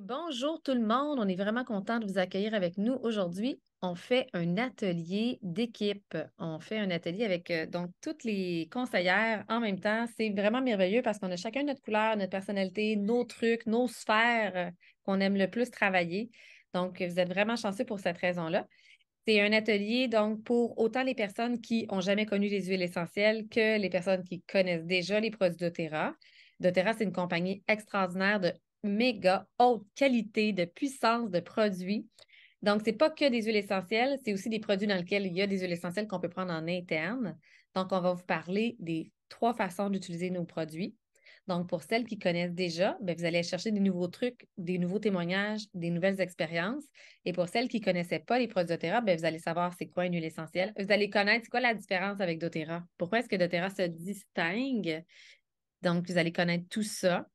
bonjour tout le monde, on est vraiment content de vous accueillir avec nous aujourd'hui. On fait un atelier d'équipe. On fait un atelier avec euh, donc toutes les conseillères en même temps. C'est vraiment merveilleux parce qu'on a chacun notre couleur, notre personnalité, nos trucs, nos sphères euh, qu'on aime le plus travailler. Donc, vous êtes vraiment chanceux pour cette raison-là. C'est un atelier donc pour autant les personnes qui n'ont jamais connu les huiles essentielles que les personnes qui connaissent déjà les produits doTERRA. doTERRA, c'est une compagnie extraordinaire de méga haute qualité, de puissance de produits. Donc, ce n'est pas que des huiles essentielles, c'est aussi des produits dans lesquels il y a des huiles essentielles qu'on peut prendre en interne. Donc, on va vous parler des trois façons d'utiliser nos produits. Donc, pour celles qui connaissent déjà, bien, vous allez chercher des nouveaux trucs, des nouveaux témoignages, des nouvelles expériences. Et pour celles qui ne connaissaient pas les produits doTERRA, bien, vous allez savoir c'est quoi une huile essentielle. Vous allez connaître quoi la différence avec doTERRA. Pourquoi est-ce que doTERRA se distingue? Donc, vous allez connaître tout ça.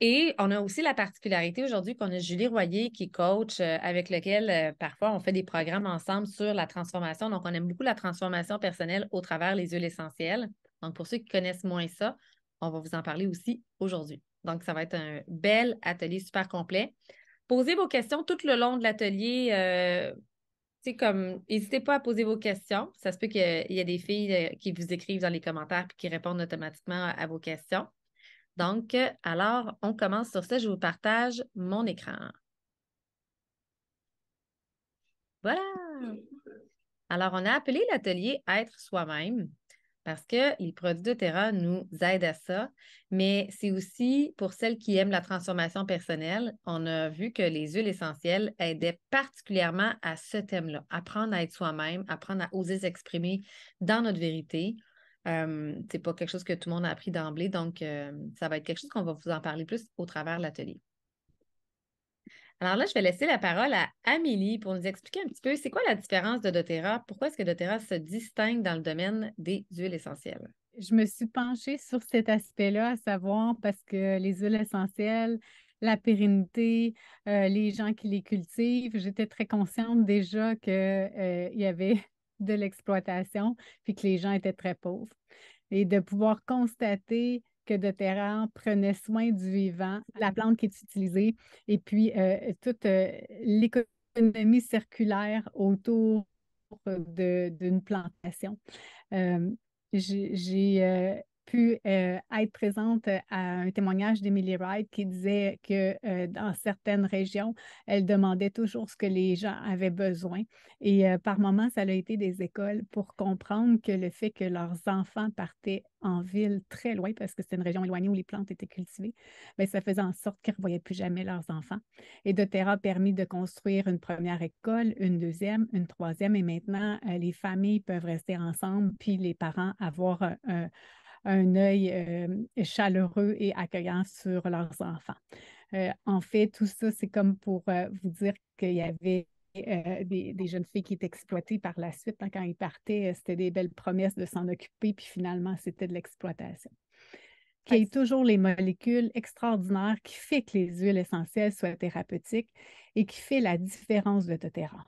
Et on a aussi la particularité aujourd'hui qu'on a Julie Royer qui est coach euh, avec lequel euh, parfois on fait des programmes ensemble sur la transformation. Donc, on aime beaucoup la transformation personnelle au travers les huiles essentielles. Donc, pour ceux qui connaissent moins ça, on va vous en parler aussi aujourd'hui. Donc, ça va être un bel atelier super complet. Posez vos questions tout le long de l'atelier. Euh, comme, n'hésitez pas à poser vos questions. Ça se peut qu'il y ait des filles qui vous écrivent dans les commentaires et qui répondent automatiquement à vos questions. Donc, alors, on commence sur ça. Je vous partage mon écran. Voilà. Alors, on a appelé l'atelier Être soi-même parce que les produits de Terra nous aident à ça, mais c'est aussi pour celles qui aiment la transformation personnelle. On a vu que les huiles essentielles aidaient particulièrement à ce thème-là, apprendre à être soi-même, apprendre à oser s'exprimer dans notre vérité, euh, c'est pas quelque chose que tout le monde a appris d'emblée, donc euh, ça va être quelque chose qu'on va vous en parler plus au travers de l'atelier. Alors là, je vais laisser la parole à Amélie pour nous expliquer un petit peu c'est quoi la différence de doTERRA, pourquoi est-ce que doTERRA se distingue dans le domaine des huiles essentielles? Je me suis penchée sur cet aspect-là, à savoir parce que les huiles essentielles, la pérennité, euh, les gens qui les cultivent, j'étais très consciente déjà qu'il y avait de l'exploitation, puis que les gens étaient très pauvres. Et de pouvoir constater que de terrain prenait soin du vivant, la plante qui est utilisée, et puis euh, toute euh, l'économie circulaire autour d'une plantation. Euh, j'ai pu euh, être présente à un témoignage d'Emily Wright qui disait que euh, dans certaines régions, elle demandait toujours ce que les gens avaient besoin. Et euh, par moments, ça a été des écoles pour comprendre que le fait que leurs enfants partaient en ville très loin, parce que c'était une région éloignée où les plantes étaient cultivées, bien, ça faisait en sorte qu'ils ne revoyaient plus jamais leurs enfants. Et doTERRA a permis de construire une première école, une deuxième, une troisième, et maintenant, les familles peuvent rester ensemble, puis les parents avoir un un œil euh, chaleureux et accueillant sur leurs enfants. Euh, en fait, tout ça, c'est comme pour euh, vous dire qu'il y avait des, jeunes filles qui étaient exploitées par la suite. Hein, quand ils partaient, c'était des belles promesses de s'en occuper, puis finalement, c'était de l'exploitation. Qu'il y ait toujours les molécules extraordinaires qui fait que les huiles essentielles soient thérapeutiques et qui fait la différence de doTERRA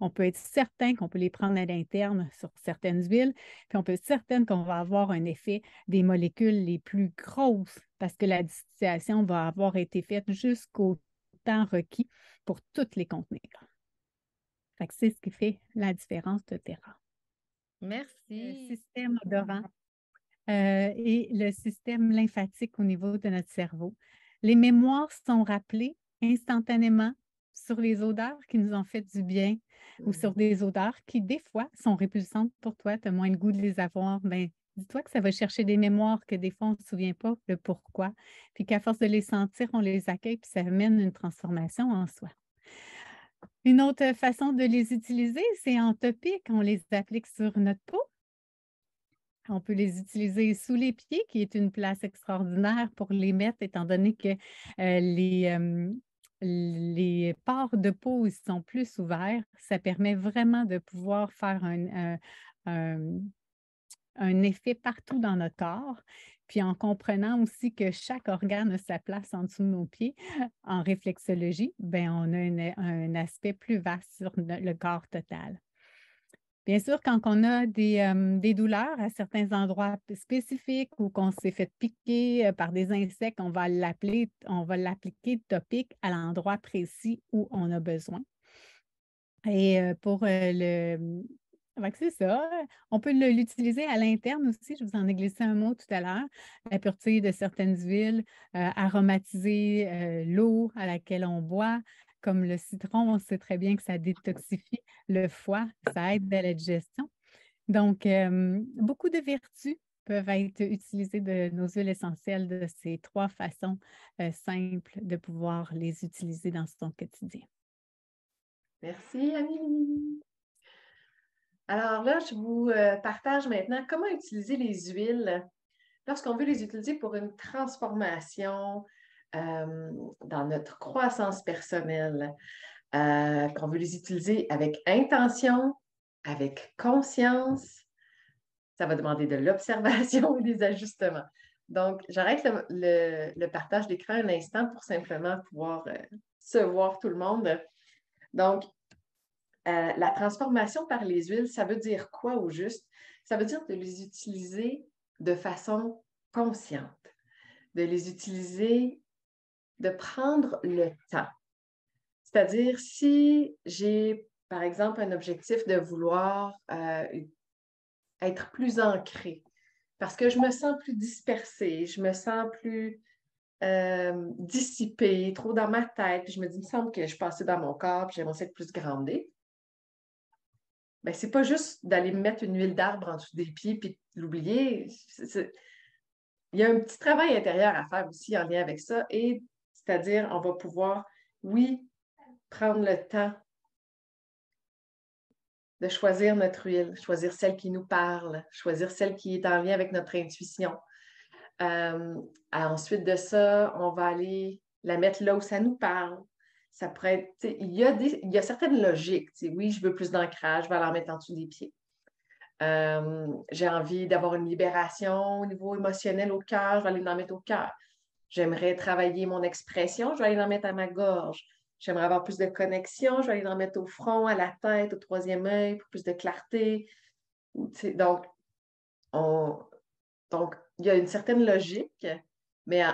on peut être certain qu'on peut les prendre à l'interne sur certaines huiles, puis on peut être certain qu'on va avoir un effet des molécules les plus grosses parce que la distillation va avoir été faite jusqu'au temps requis pour toutes les contenir. c'est ce qui fait la différence de Terra. Merci. Le système odorant euh, et le système lymphatique au niveau de notre cerveau. Les mémoires sont rappelées instantanément sur les odeurs qui nous ont fait du bien ou sur des odeurs qui, des fois, sont répulsantes pour toi, tu as moins le goût de les avoir, ben, dis-toi que ça va chercher des mémoires que des fois, on ne se souvient pas le pourquoi, puis qu'à force de les sentir, on les accueille, puis ça amène une transformation en soi. Une autre façon de les utiliser, c'est en topique, on les applique sur notre peau. On peut les utiliser sous les pieds, qui est une place extraordinaire pour les mettre, étant donné que euh, les, euh, les pores de peau sont plus ouverts. Ça permet vraiment de pouvoir faire un, effet partout dans notre corps. Puis en comprenant aussi que chaque organe a sa place en dessous de nos pieds, en réflexologie, ben on a un aspect plus vaste sur le corps total. Bien sûr, quand on a des, douleurs à certains endroits spécifiques ou qu'on s'est fait piquer par des insectes, on va on va l'appliquer topique à l'endroit précis où on a besoin. Et pour le, c'est ça. On peut l'utiliser à l'interne aussi. Je vous en ai glissé un mot tout à l'heure. La pureté de certaines huiles, aromatiser l'eau à laquelle on boit, comme le citron, on sait très bien que ça détoxifie le foie, ça aide à la digestion. Donc, beaucoup de vertus peuvent être utilisées de nos huiles essentielles de ces trois façons simples de pouvoir les utiliser dans son quotidien. Merci, Amélie. Alors là, je vous partage maintenant comment utiliser les huiles lorsqu'on veut les utiliser pour une transformation, euh, dans notre croissance personnelle, euh, qu'on veut les utiliser avec intention, avec conscience. Ça va demander de l'observation et des ajustements. Donc, j'arrête le, partage d'écran un instant pour simplement pouvoir euh, se voir tout le monde. Donc, la transformation par les huiles, ça veut dire quoi au juste? Ça veut dire de les utiliser de façon consciente, de les utiliser de prendre le temps. C'est-à-dire, si j'ai, par exemple, un objectif de vouloir euh, être plus ancré, parce que je me sens plus dispersée, je me sens plus euh, dissipée, trop dans ma tête, puis je me dis, il me semble que je passais dans mon corps, puis j'aimerais être plus grandée. Bien, c'est pas juste d'aller me mettre une huile d'arbre en dessous des pieds puis l'oublier. Il y a un petit travail intérieur à faire aussi en lien avec ça et c'est-à-dire, on va pouvoir, oui, prendre le temps de choisir notre huile, choisir celle qui nous parle, choisir celle qui est en lien avec notre intuition. Euh, ensuite de ça, on va aller la mettre là où ça nous parle. Ça pourrait il y, a il y a certaines logiques. Oui, je veux plus d'ancrage, je vais la mettre en dessous des pieds. Euh, j'ai envie d'avoir une libération au niveau émotionnel au cœur, je vais aller en mettre au cœur. J'aimerais travailler mon expression, je vais aller en mettre à ma gorge. J'aimerais avoir plus de connexion, je vais aller en mettre au front, à la tête, au troisième œil pour plus de clarté. Donc, il y a une certaine logique, mais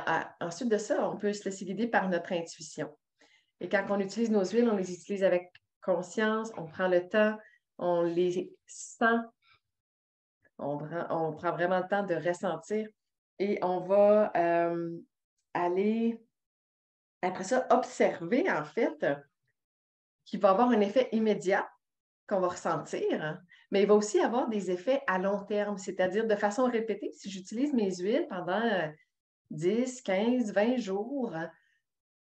ensuite de ça, on peut se laisser guider par notre intuition. Et quand on utilise nos huiles, on les utilise avec conscience, on prend le temps, on les sent, on prend, on prend vraiment le temps de ressentir et on va euh, aller, après ça, observer, en fait, qui va avoir un effet immédiat qu'on va ressentir, mais il va aussi avoir des effets à long terme, c'est-à-dire de façon répétée. Si j'utilise mes huiles pendant 10, 15, 20 jours,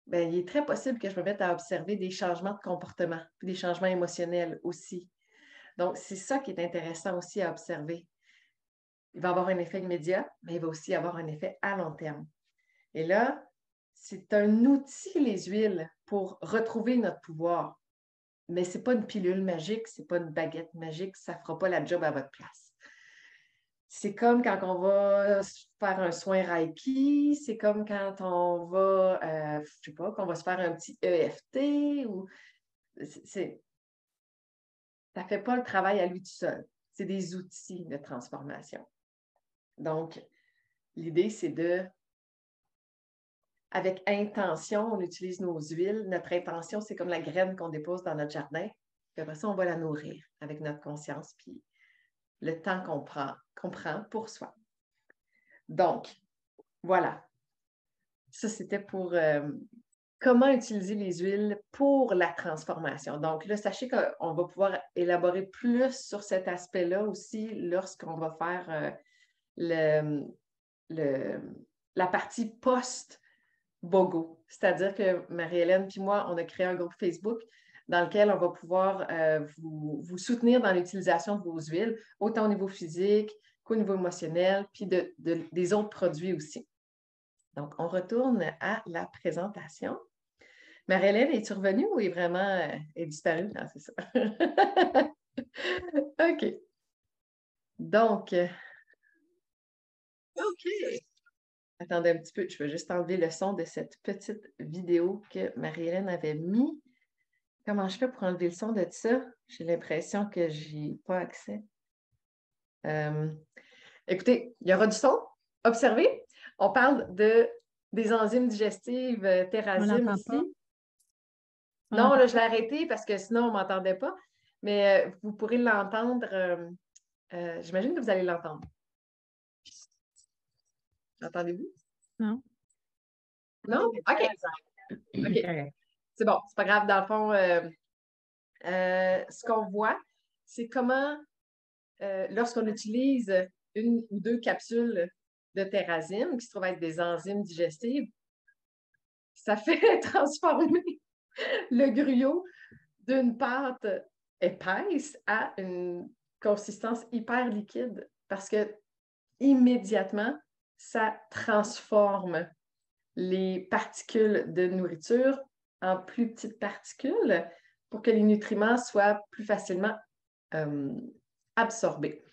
bien, il est très possible que je me mette à observer des changements de comportement, des changements émotionnels aussi. Donc, c'est ça qui est intéressant aussi à observer. Il va avoir un effet immédiat, mais il va aussi avoir un effet à long terme. Et là, c'est un outil, les huiles, pour retrouver notre pouvoir. Mais ce n'est pas une pilule magique, ce n'est pas une baguette magique, ça ne fera pas la job à votre place. C'est comme quand on va faire un soin Reiki, c'est comme quand on va, euh, je sais pas, qu'on va se faire un petit EFT ou. C'est, ça ne fait pas le travail à lui tout seul. C'est des outils de transformation. Donc, l'idée, c'est de avec intention, on utilise nos huiles. Notre intention, c'est comme la graine qu'on dépose dans notre jardin. Après ça, on va la nourrir avec notre conscience, puis le temps qu'on prend, pour soi. Donc, voilà. Ça, c'était pour euh, comment utiliser les huiles pour la transformation. Donc là, sachez qu'on va pouvoir élaborer plus sur cet aspect-là aussi lorsqu'on va faire euh, la partie post BOGO. C'est-à-dire que Marie-Hélène puis moi, on a créé un groupe Facebook dans lequel on va pouvoir euh, vous, soutenir dans l'utilisation de vos huiles, autant au niveau physique qu'au niveau émotionnel, puis de, des autres produits aussi. Donc, on retourne à la présentation. Marie-Hélène, es-tu revenue ou est vraiment euh, est disparue? Non, c'est ça. OK. Donc, euh, OK. Attendez un petit peu, je vais juste enlever le son de cette petite vidéo que Marie-Hélène avait mis. comment je fais pour enlever le son de ça? J'ai l'impression que j'ai pas accès. Euh, écoutez, il y aura du son. Observez, on parle de, des enzymes digestives euh, ici. Non, là, je l'ai arrêté parce que sinon, on ne m'entendait pas. Mais euh, vous pourrez l'entendre. Euh, j'imagine que vous allez l'entendre. Entendez-vous? Non. Non? OK. OK. C'est bon, c'est pas grave. Dans le fond, ce qu'on voit, c'est comment, lorsqu'on utilise une ou deux capsules de terrazine, qui se trouvent être des enzymes digestives, ça fait transformer le gruau d'une pâte épaisse à une consistance hyper liquide parce que immédiatement, ça transforme les particules de nourriture en plus petites particules pour que les nutriments soient plus facilement euh, absorbés.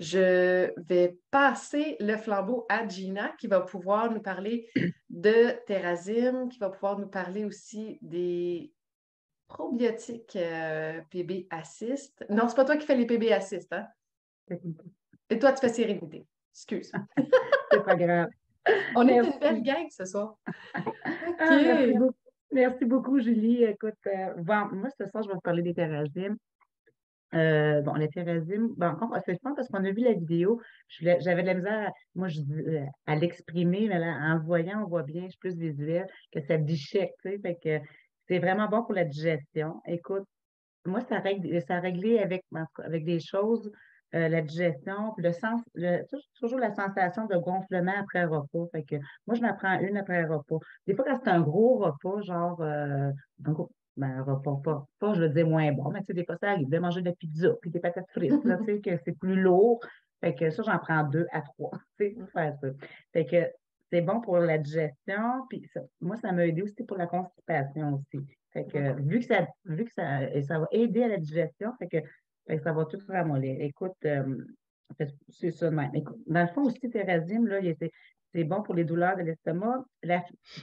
Je vais passer le flambeau à Gina qui va pouvoir nous parler de Terrazine, qui va pouvoir nous parler aussi des probiotiques euh, PB Assist. Non, c'est pas toi qui fais les PB Assist, hein? Et toi, tu fais Sérénité. Excuse. c'est pas grave. On est une belle gang ce soir. Ah, merci, beaucoup. Julie. Écoute, euh, moi, ce soir, je vais vous parler des Terrazine. Euh, bon, les terrazine, bon, encore, c'est parce qu'on a vu la vidéo, j'avais de la misère, moi, je, euh, à l'exprimer, mais en le voyant, on voit bien, je suis plus visuel, que ça déchèque, tu sais, fait que c'est vraiment bon pour la digestion. Écoute, moi, ça, règle, ça a réglé avec, avec des choses, euh, la digestion, le sens, le, toujours la sensation de gonflement après un repas. Fait que moi, je m'en prends une après un repas. Des fois, quand c'est un gros repas, genre un gros, ben, repas pas, pas, je veux dire, moins bon, mais tu sais, des fois, ça arrive de manger de la pizza, puis des patates frites, tu sais, que c'est plus lourd. Fait que ça, j'en prends deux à trois, tu sais, faire ça. Fait que c'est bon pour la digestion, puis moi, ça m'a aidé aussi pour la constipation aussi. Fait que, vu que ça, vu que ça, ça va aider à la digestion, fait que, ça va tout ramollir. Écoute, euh, c'est ça de même. Écoute, dans le fond aussi, Thérésime, là, c'est bon pour les douleurs de l'estomac,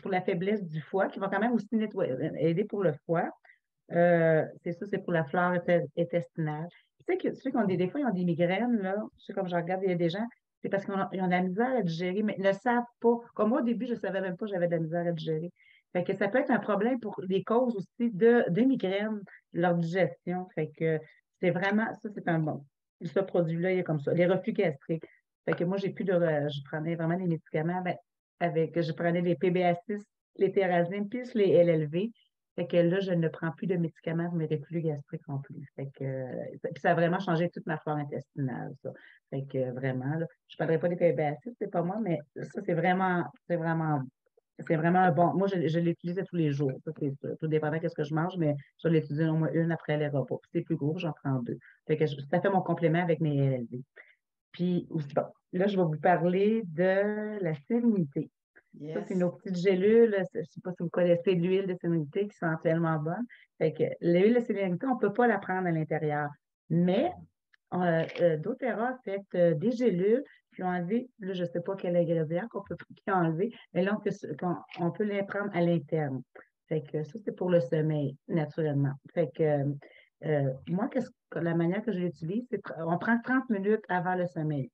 pour la faiblesse du foie, qui va quand même aussi nettoyer, aider pour le foie. Euh, c'est ça, c'est pour la flore intestinale. Tu sais que ceux qui ont des, des fois, ils ont des migraines, là, sais comme je regarde, il y a des gens, c'est parce qu'ils ont, de la misère à digérer, mais ils ne savent pas. Comme moi, au début, je ne savais même pas que j'avais de la misère à digérer. Fait que ça peut être un problème pour les causes aussi de, de migraines, leur digestion. Fait que c'est vraiment, ça, c'est un bon. Ce produit-là, il est comme ça. Les reflux gastriques. Fait que moi, j'ai plus de. Je prenais vraiment des médicaments ben, avec. Je prenais les PBA6, les Terrazine, plus les LLV. Fait que là, je ne prends plus de médicaments pour mes reflux gastriques non plus. Fait que ça a vraiment changé toute ma flore intestinale, ça. Fait que vraiment, là, je ne parlerai pas des PBA6, c'est pas moi, mais ça, c'est vraiment, c'est vraiment, c'est vraiment bon. Moi, je, je l'utilise tous les jours. Ça, c'est Tout dépendant de ce que je mange, mais je l'utilise au moins une après les repas. c'est plus gros, j'en prends deux. Fait que ça fait mon complément avec mes LLV. Puis là, je vais vous parler de la sérénité. Ça, c'est nos petites gélules. Je ne sais pas si vous connaissez l'huile de sérénité qui sont tellement bonnes. Fait que l'huile de sérénité, on ne peut pas la prendre à l'intérieur. Mais doTERRA a fait euh, des gélules qui ont enlevé, là, je ne sais pas quel ingrédient qu'on peut enlever, mais là, on peut, les prendre à l'interne. Fait que ça, c'est pour le sommeil, naturellement. Fait que euh, moi, la manière que je l'utilise, c'est on prend 30 minutes avant le sommeil.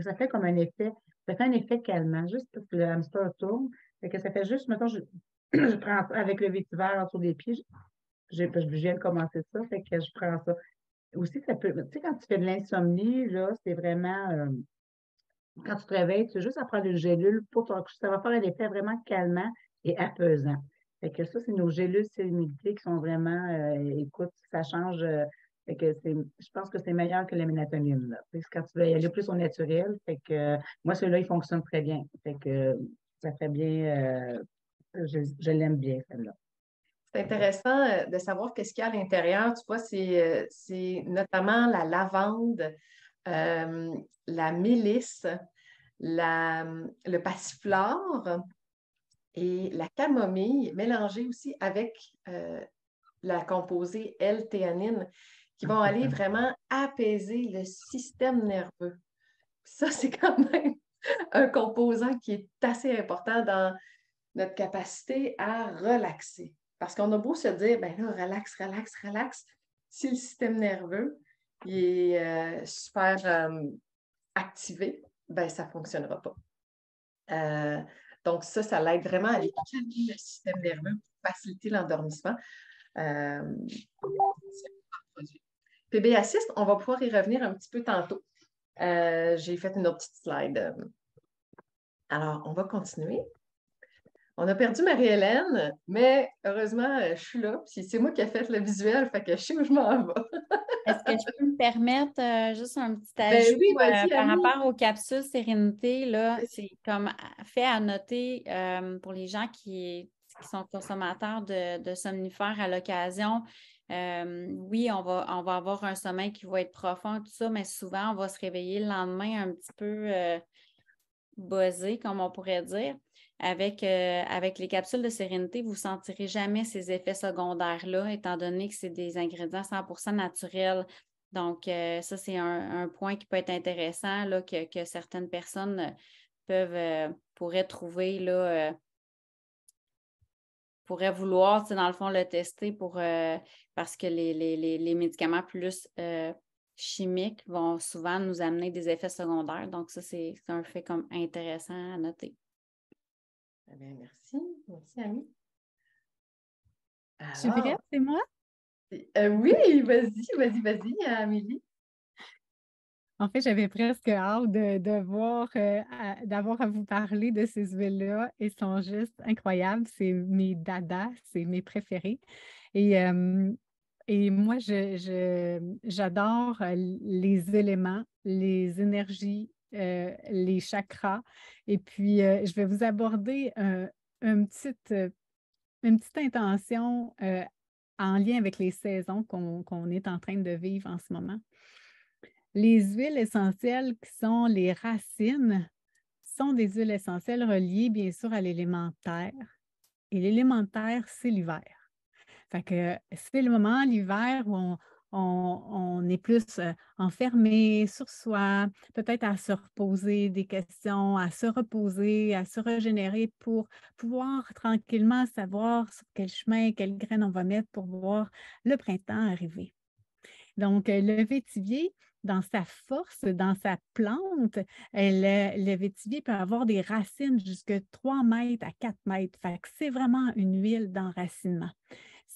ça fait comme un effet, ça fait un effet calmant, juste parce que le hamster tourne. Fait que ça fait juste, maintenant, je, je prends ça avec le vétiver autour des pieds. Je, viens de commencer ça, fait que je prends ça. Aussi, ça peut, tu sais, quand tu fais de l'insomnie, là, c'est vraiment, euh, quand tu te réveilles, tu as juste à prendre une gélule pour ton Ça va faire un effet vraiment calmant et apaisant. Fait que ça, c'est nos gélules sérénité qui sont vraiment, euh, écoute, ça change. Euh, fait que c'est, je pense que c'est meilleur que la mélatonine. Là. Quand tu veux y aller plus au naturel, fait que moi, celui-là, il fonctionne très bien. Fait que ça fait bien, euh, je, l'aime bien, celle-là. C'est intéressant de savoir qu'est-ce qu'il y a à l'intérieur. Tu vois, c'est, c'est notamment la lavande, la mélisse, la, le passiflore, et la camomille mélangée aussi avec euh, la composée L-théanine qui vont aller vraiment apaiser le système nerveux. Ça, c'est quand même un composant qui est assez important dans notre capacité à relaxer. Parce qu'on a beau se dire, ben là, relax, relax, relax. Si le système nerveux est euh, super euh, activé, ben ça ne fonctionnera pas. Euh, donc, ça, ça l'aide vraiment à calmer le système nerveux pour faciliter l'endormissement. PB Assist, on va pouvoir y revenir un petit peu tantôt. J'ai fait une autre petite slide. Alors, on va continuer. On a perdu Marie-Hélène, mais heureusement, je suis là. c'est moi qui ai fait le visuel, fait que je sais où je m'en vais. Est-ce que je peux me permettre euh, juste un petit ben ajout euh, par rapport aux capsules Sérénité? Là, c'est comme fait à noter euh, pour les gens qui, sont consommateurs de, somnifères à l'occasion. oui, on va, on va avoir un sommeil qui va être profond, tout ça, mais souvent, on va se réveiller le lendemain un petit peu buzzé, comme on pourrait dire. Avec, euh, avec les capsules de sérénité, vous ne sentirez jamais ces effets secondaires-là, étant donné que c'est des ingrédients 100% naturels. Donc, euh, ça, c'est un, point qui peut être intéressant là, que, certaines personnes peuvent, euh, pourraient trouver, là, pourraient vouloir, dans le fond, le tester pour, parce que les, les médicaments plus chimiques vont souvent nous amener des effets secondaires. Donc, ça, c'est un fait comme intéressant à noter. Eh merci. Merci, Ami. Je suis prête, c'est moi? Euh, oui, vas-y, vas-y, vas-y, Amélie. En fait, j'avais presque hâte de, voir, euh, d'avoir à vous parler de ces huiles-là. Elles sont juste incroyables. C'est mes dadas, c'est mes préférés. Et, et moi, j'adore les éléments, les énergies, euh, les chakras. Et puis, euh, je vais vous aborder une, petite, une petite intention euh, en lien avec les saisons qu'on est en train de vivre en ce moment. Les huiles essentielles qui sont les racines sont des huiles essentielles reliées bien sûr à l'élémentaire. Et l'élémentaire, c'est l'hiver. C'est le moment, l'hiver, où on, on, est plus enfermé sur soi, peut-être à se reposer des questions, à se reposer, à se régénérer pour pouvoir tranquillement savoir sur quel chemin, quelle graine on va mettre pour voir le printemps arriver. Donc, le vétivier, dans sa force, dans sa plante, le, vétivier peut avoir des racines jusqu'à 3 mètres à 4 mètres. c'est vraiment une huile d'enracinement.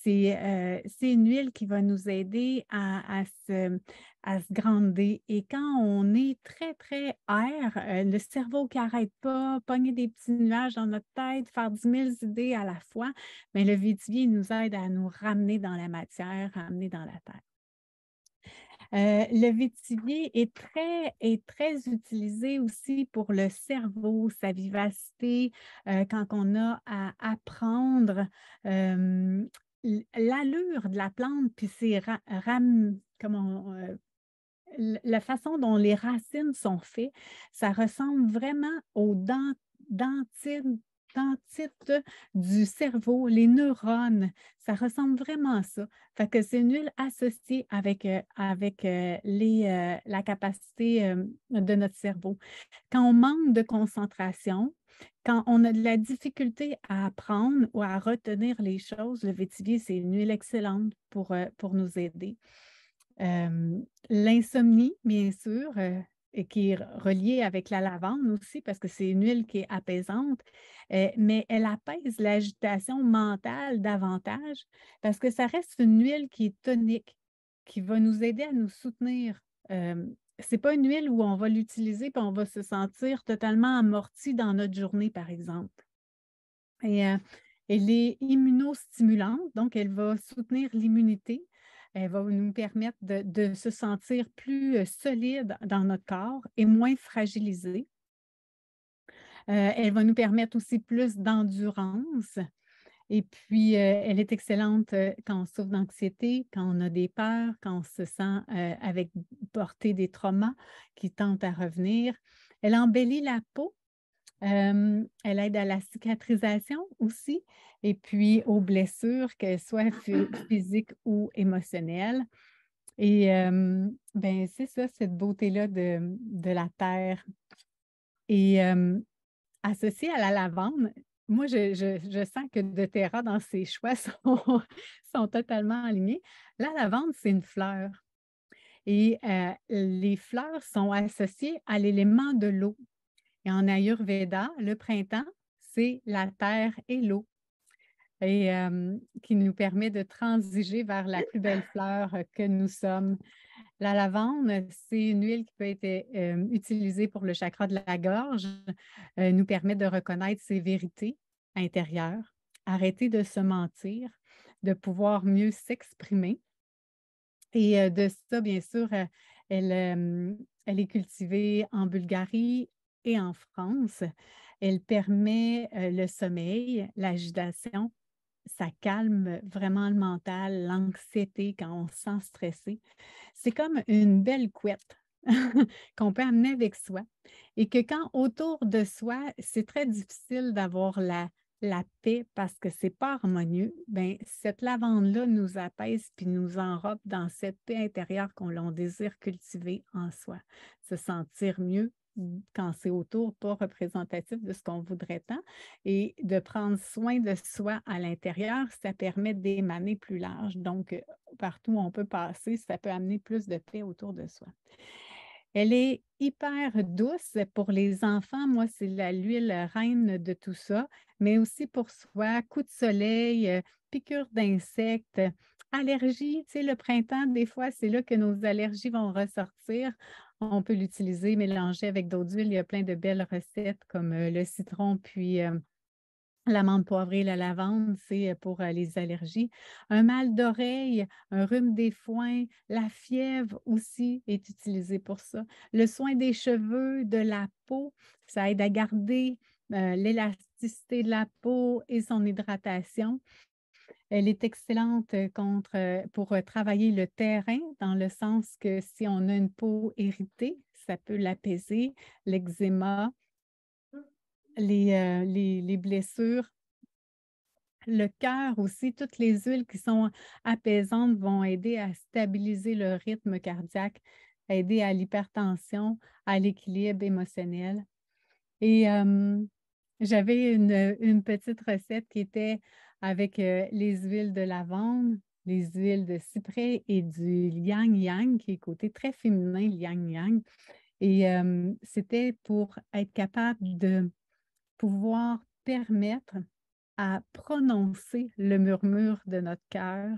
Euh, c'est une huile qui va nous aider à, se, à se grander. Et quand on est très, très air, euh, le cerveau qui n'arrête pas, pogner des petits nuages dans notre tête, faire 10 000 idées à la fois, mais le vétivier nous aide à nous ramener dans la matière, ramener dans la terre. Euh, le vétivier est très, est très utilisé aussi pour le cerveau, sa vivacité, quand on a à apprendre l'allure de la plante, puis c'est comment, euh, la façon dont les racines sont faites, ça ressemble vraiment aux dentites, du cerveau, les neurones. Ça ressemble vraiment à ça. Fait que c'est une huile associée avec, euh, avec euh, les, la capacité de notre cerveau. Quand on manque de concentration, quand on a de la difficulté à apprendre ou à retenir les choses, le vétivier, c'est une huile excellente pour, euh, pour nous aider. L'insomnie, bien sûr, euh, et qui est reliée avec la lavande aussi, parce que c'est une huile qui est apaisante, euh, mais elle apaise l'agitation mentale davantage, parce que ça reste une huile qui est tonique, qui va nous aider à nous soutenir c'est pas une huile où on va l'utiliser et on va se sentir totalement amorti dans notre journée, par exemple. Et euh, elle est immunostimulante, donc elle va soutenir l'immunité. Elle va nous permettre de, se sentir plus euh, solide dans notre corps et moins fragilisé. Euh, elle va nous permettre aussi plus d'endurance. Et puis, euh, elle est excellente euh, quand on souffre d'anxiété, quand on a des peurs, quand on se sent euh, avec portée des traumas qui tentent à revenir. Elle embellit la peau. elle aide à la cicatrisation aussi, et puis aux blessures, qu'elles soient physiques ou émotionnelles. Et ben, c'est ça, cette beauté-là de, de, la terre. Et associée à la lavande, moi, je, sens que de Terra dans ses choix sont, sont totalement alignés. La lavande, c'est une fleur. Et euh, les fleurs sont associées à l'élément de l'eau. Et en Ayurveda, le printemps, c'est la terre et l'eau. Et qui nous permet de transiger vers la plus belle fleur que nous sommes. La lavande, c'est une huile qui peut être utilisée pour le chakra de la gorge, nous permet de reconnaître ses vérités intérieures, arrêter de se mentir, de pouvoir mieux s'exprimer. Et de ça, bien sûr, elle, elle est cultivée en Bulgarie et en France. Elle permet le sommeil, l'agitation, ça calme vraiment le mental, l'anxiété quand on se sent stressé. C'est comme une belle couette qu'on peut amener avec soi et que quand autour de soi, c'est très difficile d'avoir la, paix parce que c'est pas harmonieux, bien, cette lavande-là nous apaise puis nous enrobe dans cette paix intérieure qu'on désire cultiver en soi, se sentir mieux, quand c'est autour, pas représentatif de ce qu'on voudrait tant. Et de prendre soin de soi à l'intérieur, ça permet d'émaner plus large. Donc, euh, partout où on peut passer, ça peut amener plus de paix autour de soi. Elle est hyper douce pour les enfants. Moi, c'est l'huile reine de tout ça, mais aussi pour soi, coup de soleil, euh, piqûre d'insectes, allergies. Tu le printemps, des fois, c'est là que nos allergies vont ressortir. On peut l'utiliser, mélanger avec d'autres huiles. Il y a plein de belles recettes comme euh, le citron, puis euh, l'amande poivrée, la lavande, c'est euh, pour les allergies. Un mal d'oreille, un rhume des foins, la fièvre aussi est utilisé pour ça. Le soin des cheveux, de la peau, ça aide à garder l'élasticité de la peau et son hydratation. Elle est excellente euh, euh, pour euh, travailler le terrain, dans le sens que si on a une peau irritée, ça peut l'apaiser, l'eczéma, les, les, blessures. Le cœur aussi, toutes les huiles qui sont apaisantes vont aider à stabiliser le rythme cardiaque, aider à l'hypertension, à l'équilibre émotionnel. Et j'avais une, petite recette qui était avec euh, les huiles de lavande, les huiles de cyprès et du yang yang, qui est côté très féminin, yang yang. Et euh, c'était pour être capable de pouvoir permettre à prononcer le murmure de notre cœur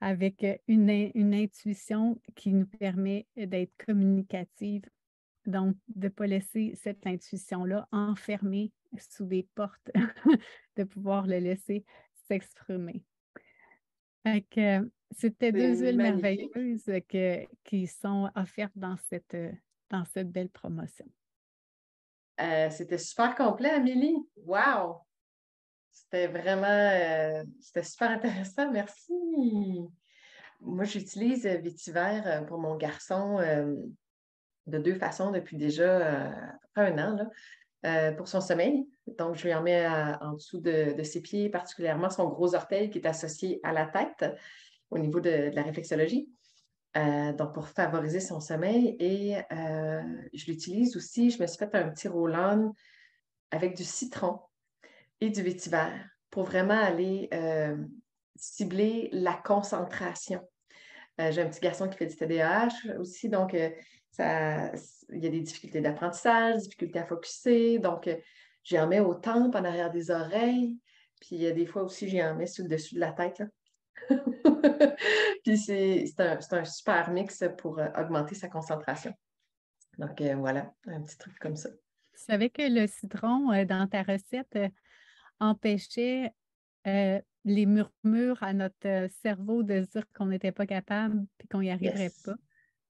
avec une, une intuition qui nous permet d'être communicative. Donc, de ne pas laisser cette intuition-là enfermée sous des portes, de pouvoir le laisser s'exprimer. C'était deux huiles merveilleuses que, qui sont offertes dans cette, dans cette belle promotion. Euh, c'était super complet, Amélie. Wow! C'était vraiment euh, c'était super intéressant. Merci. Moi, j'utilise Vétiver euh, pour mon garçon de deux façons depuis déjà un an. Là. Euh, pour son sommeil. Donc, je lui en mets en dessous de, ses pieds, particulièrement son gros orteil qui est associé à la tête au niveau de, la réflexologie. Euh, donc, pour favoriser son sommeil. Et euh, je l'utilise aussi, je me suis fait un petit roll-on avec du citron et du vétiver pour vraiment aller cibler la concentration. J'ai un petit garçon qui fait du TDAH aussi, donc ça, il y a des difficultés d'apprentissage, des difficultés à focuser. Donc, euh, j'en mets au temple, en arrière des oreilles. Puis, il y a des fois aussi, j'en mets sur le dessus de la tête. puis, c'est un, super mix pour euh, augmenter sa concentration. Donc, euh, voilà, un petit truc comme ça. Tu savais que le citron, dans ta recette, empêchait les murmures à notre cerveau de dire qu'on n'était pas capable et qu'on n'y arriverait pas?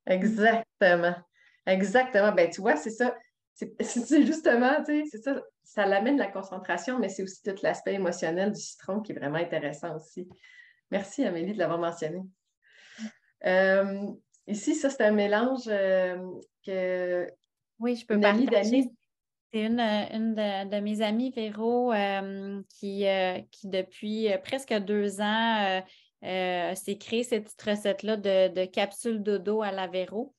Exactement. Exactement. Ben, tu vois, c'est ça. C'est justement, tu sais, c'est ça. Ça l'amène la concentration, mais c'est aussi tout l'aspect émotionnel du citron qui est vraiment intéressant aussi. Merci, Amélie, de l'avoir mentionné. Euh, ici, ça, c'est un mélange euh, que. Oui, je peux partager. C'est une, une de, mes amies, Véro, euh, qui, qui, depuis presque deux ans, s'est créé cette petite recette-là de, de capsules dodo à l'Avéro.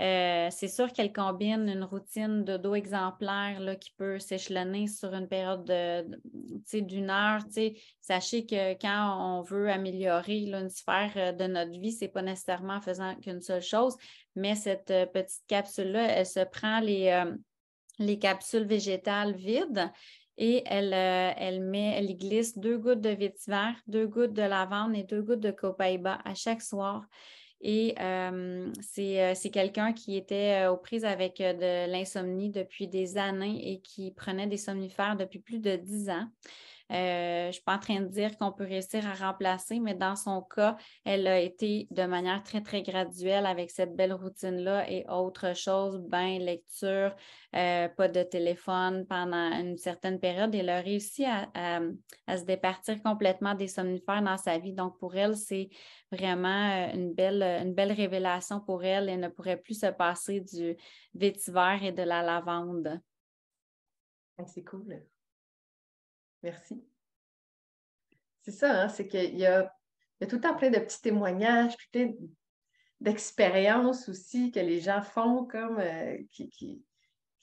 Euh, c'est sûr qu'elle combine une routine de dos exemplaire qui peut s'échelonner sur une période de, d'une heure. Sachez que quand on veut améliorer une sphère euh, de notre vie, ce n'est pas nécessairement en faisant qu'une seule chose, mais cette euh, petite capsule-là, elle se prend les, les capsules végétales vides et elle, met, elle glisse deux gouttes de vétiver, deux gouttes de lavande et deux gouttes de copaïba à chaque soir. Et c'est quelqu'un qui était aux prises avec de l'insomnie depuis des années et qui prenait des somnifères depuis plus de dix ans. Euh, je ne suis pas en train de dire qu'on peut réussir à remplacer, mais dans son cas, elle a été de manière très, très graduelle avec cette belle routine-là et autre chose, bain, lecture, euh, pas de téléphone pendant une certaine période. Elle a réussi à, se départir complètement des somnifères dans sa vie. Donc, pour elle, c'est vraiment euh, une belle, une belle révélation pour elle. Elle ne pourrait plus se passer du vétiver et de la lavande. Ah, c'est cool. Merci. C'est ça, hein, c'est qu'il y a, tout le temps plein de petits témoignages, plein d'expériences aussi que les gens font comme euh, qui,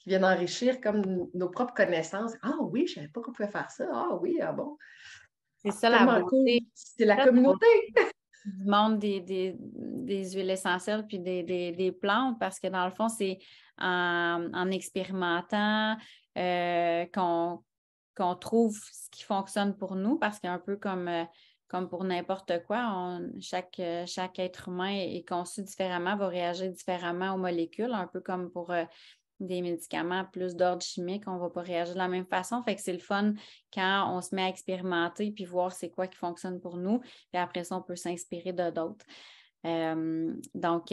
viennent enrichir comme nos propres connaissanses. Ah oui, je ne savais pas qu'on pouvait faire ça. Ah oui, ah bon. C'est ça la beauté. C'est la communauté. Du monde des, huiles essentielles puis des, plantes parce que dans le fond, c'est en, expérimentant euh, qu'on qu'on trouve ce qui fonctionne pour nous, parce qu'un peu comme, euh, comme pour n'importe quoi, chaque, euh, chaque être humain est, conçu différemment, va réagir différemment aux molécules, un peu comme pour euh, des médicaments plus d'ordre chimique, on ne va pas réagir de la même façon. Fait que c'est le fun quand on se met à expérimenter puis voir c'est quoi qui fonctionne pour nous. Puis après ça, on peut s'inspirer de d'autres. donc,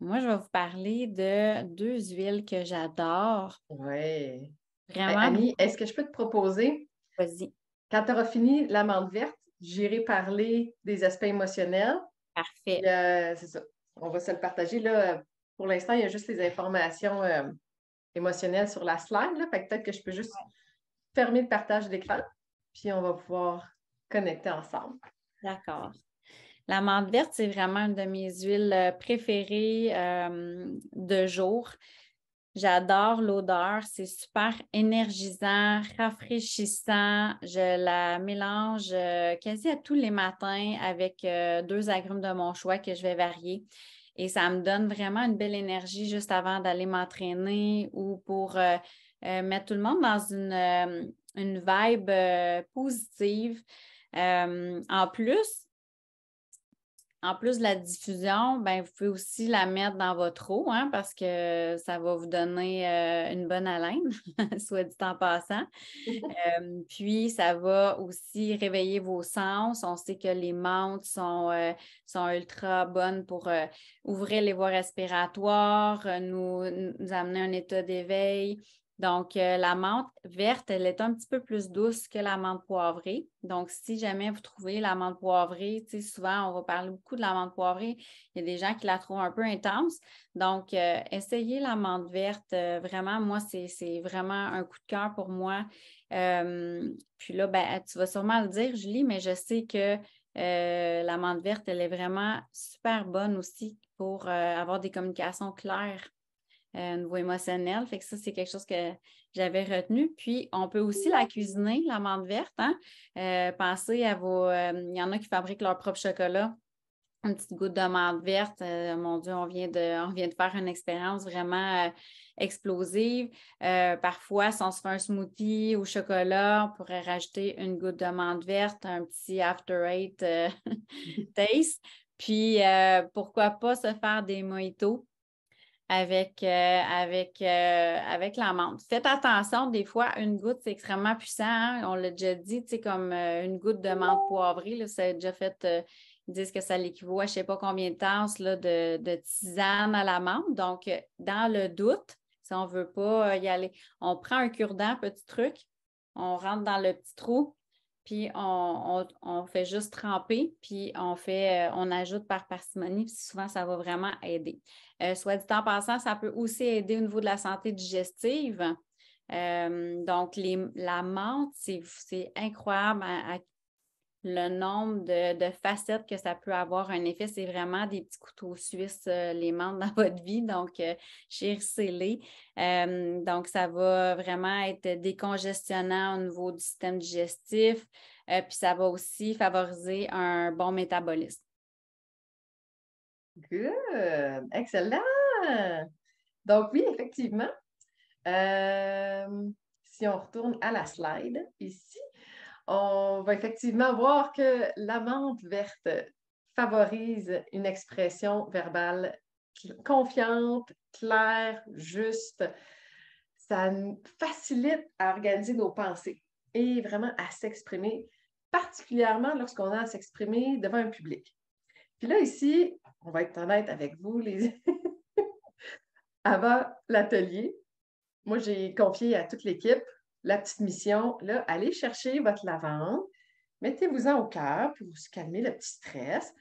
moi, je vais vous parler de deux huiles que j'adore. Oui. Ben, Annie, est-ce que je peux te proposer? Vas-y. Quand tu auras fini l'amande verte, j'irai parler des aspects émotionnels. Parfait. Euh, c'est ça. On va se le partager. Là, pour l'instant, il y a juste les informations euh, émotionnelles sur la slide. Là, fait peut-être que je peux juste fermer le partage d'écran, puis on va pouvoir connecter ensemble. D'accord. L'amande verte, c'est vraiment une de mes huiles euh, préférées de jour. J'adore l'odeur, c'est super énergisant, rafraîchissant. Je la mélange euh, quasi à tous les matins avec euh, deux agrumes de mon choix que je vais varier. Et ça me donne vraiment une belle énergie juste avant d'aller m'entraîner ou pour euh, mettre tout le monde dans une, une vibe positive. en plus, en plus de la diffusion, ben, vous pouvez aussi la mettre dans votre eau hein, parce que ça va vous donner euh, une bonne haleine, soit dit en passant. Euh, puis, ça va aussi réveiller vos sens. On sait que les menthes sont, euh, sont ultra bonnes pour ouvrir les voies respiratoires, nous, nous amener un état d'éveil, donc, euh, la menthe verte, elle est un petit peu plus douce que la menthe poivrée. Donc, si jamais vous trouvez la menthe poivrée, tu sais, souvent, on va parler beaucoup de la menthe poivrée. Il y a des gens qui la trouvent un peu intense. Donc, euh, essayez la menthe verte. Euh, vraiment, moi, c'est vraiment un coup de cœur pour moi. puis là, ben, tu vas sûrement le dire, Julie, mais je sais que la menthe verte, elle est vraiment super bonne aussi pour avoir des communications claires euh, au niveau émotionnel. Fait que ça, c'est quelque chose que j'avais retenu. Puis, on peut aussi la cuisiner, la menthe verte. Hein? Euh, pensez à vos. Euh, il y en a qui fabriquent leur propre chocolat. Une petite goutte de menthe verte. mon Dieu, on vient, de, on vient de faire une expérience vraiment explosive. parfois, si on se fait un smoothie au chocolat, on pourrait rajouter une goutte de menthe verte, un petit after eight taste. Puis, pourquoi pas se faire des mojitos avec, euh, avec, euh, avec la menthe. Faites attention, des fois, une goutte, c'est extrêmement puissant. Hein. On l'a déjà dit, sais, comme euh, une goutte de menthe poivrée, là, ça a déjà fait, ils disent que ça l'équivaut à je ne sais pas combien de temps là, de, de, tisane à la menthe. Donc, dans le doute, si on ne veut pas y aller, on prend un cure-dent, petit truc, on rentre dans le petit trou, puis on, fait juste tremper, puis on fait, on ajoute par parcimonie, puis souvent ça va vraiment aider. Euh, soit dit en passant, ça peut aussi aider au niveau de la santé digestive. Euh, donc, la menthe, c'est incroyable le nombre de, facettes que ça peut avoir un effet. C'est vraiment des petits couteaux suisses, euh, les membres dans votre vie. Donc, euh, chérissez-les. Donc, ça va vraiment être décongestionnant au niveau du système digestif. puis, ça va aussi favoriser un bon métabolisme. Good. Excellent. Donc, oui, effectivement. si on retourne à la slide ici, on va effectivement voir que l'amande verte favorise une expression verbale confiante, claire, juste. Ça facilite à organiser nos pensées et vraiment à s'exprimer, particulièrement lorsqu'on a à s'exprimer devant un public. Puis là, ici, on va être honnête avec vous, les... avant l'atelier, moi, j'ai confié à toute l'équipe la petite mission, là, allez chercher votre lavande, mettez-vous-en au cœur pour vous calmer le petit stress.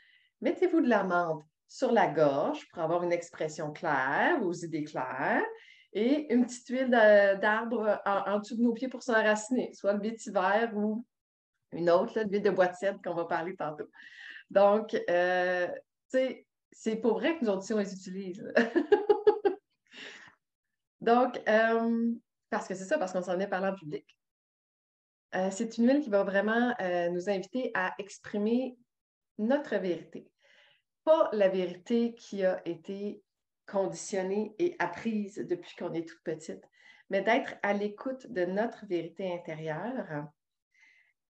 Mettez-vous de l'amande sur la gorge pour avoir une expression claire, vos idées claires, et une petite huile d'arbre en, dessous de nos pieds pour s'enraciner, soit le vétiver ou une autre, l'huile de cèdre qu'on va parler tantôt. Donc, euh, tu sais, c'est pour vrai que nous autres, on les utilise. Donc, euh, parce que c'est ça, parce qu'on s'en est parlé en public. Euh, c'est une huile qui va vraiment euh, nous inviter à exprimer notre vérité. Pas la vérité qui a été conditionnée et apprise depuis qu'on est toute petite, mais d'être à l'écoute de notre vérité intérieure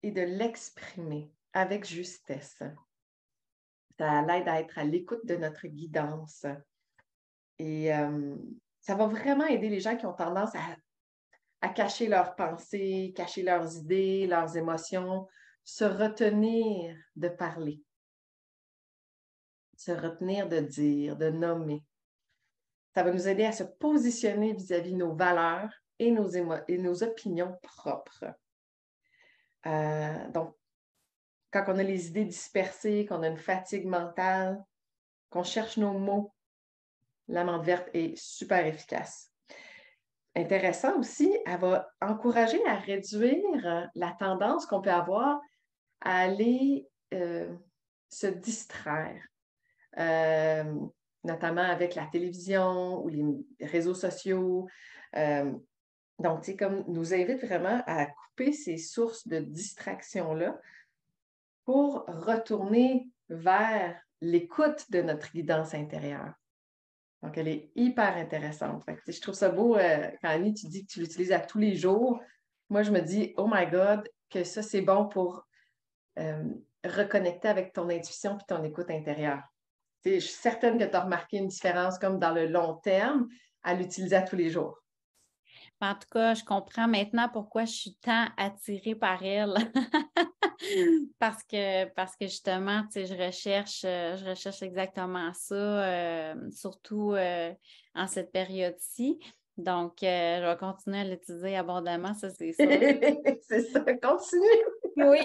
et de l'exprimer avec justesse. Ça l'aide à être à l'écoute de notre guidance. Et euh, ça va vraiment aider les gens qui ont tendance à cacher leurs pensées, cacher leurs idées, leurs émotions, se retenir de parler, se retenir de dire, de nommer. Ça va nous aider à se positionner vis-à-vis nos valeurs et nos, et nos opinions propres. Euh, donc, quand on a les idées dispersées, qu'on a une fatigue mentale, qu'on cherche nos mots, l'amande verte est super efficace intéressant aussi, elle va encourager à réduire euh, la tendance qu'on peut avoir à aller euh, se distraire, euh, notamment avec la télévision ou les réseaux sociaux. donc, c'est comme nous invite vraiment à couper ces sources de distraction-là pour retourner vers l'écoute de notre guidance intérieure. Donc, elle est hyper intéressante. je trouve ça beau euh, quand Annie, tu dis que tu l'utilises à tous les jours. Moi, je me dis, oh my God, que ça, c'est bon pour euh, reconnecter avec ton intuition et ton écoute intérieure. je suis certaine que tu as remarqué une différence comme dans le long terme à l'utiliser à tous les jours. En tout cas, je comprends maintenant pourquoi je suis tant attirée par elle. parce, que, parce que justement, je recherche, euh, je recherche exactement ça, euh, surtout euh, en cette période-ci. Donc, je vais continuer à l'utiliser abondamment, ça c'est ça. c'est ça, continue. oui.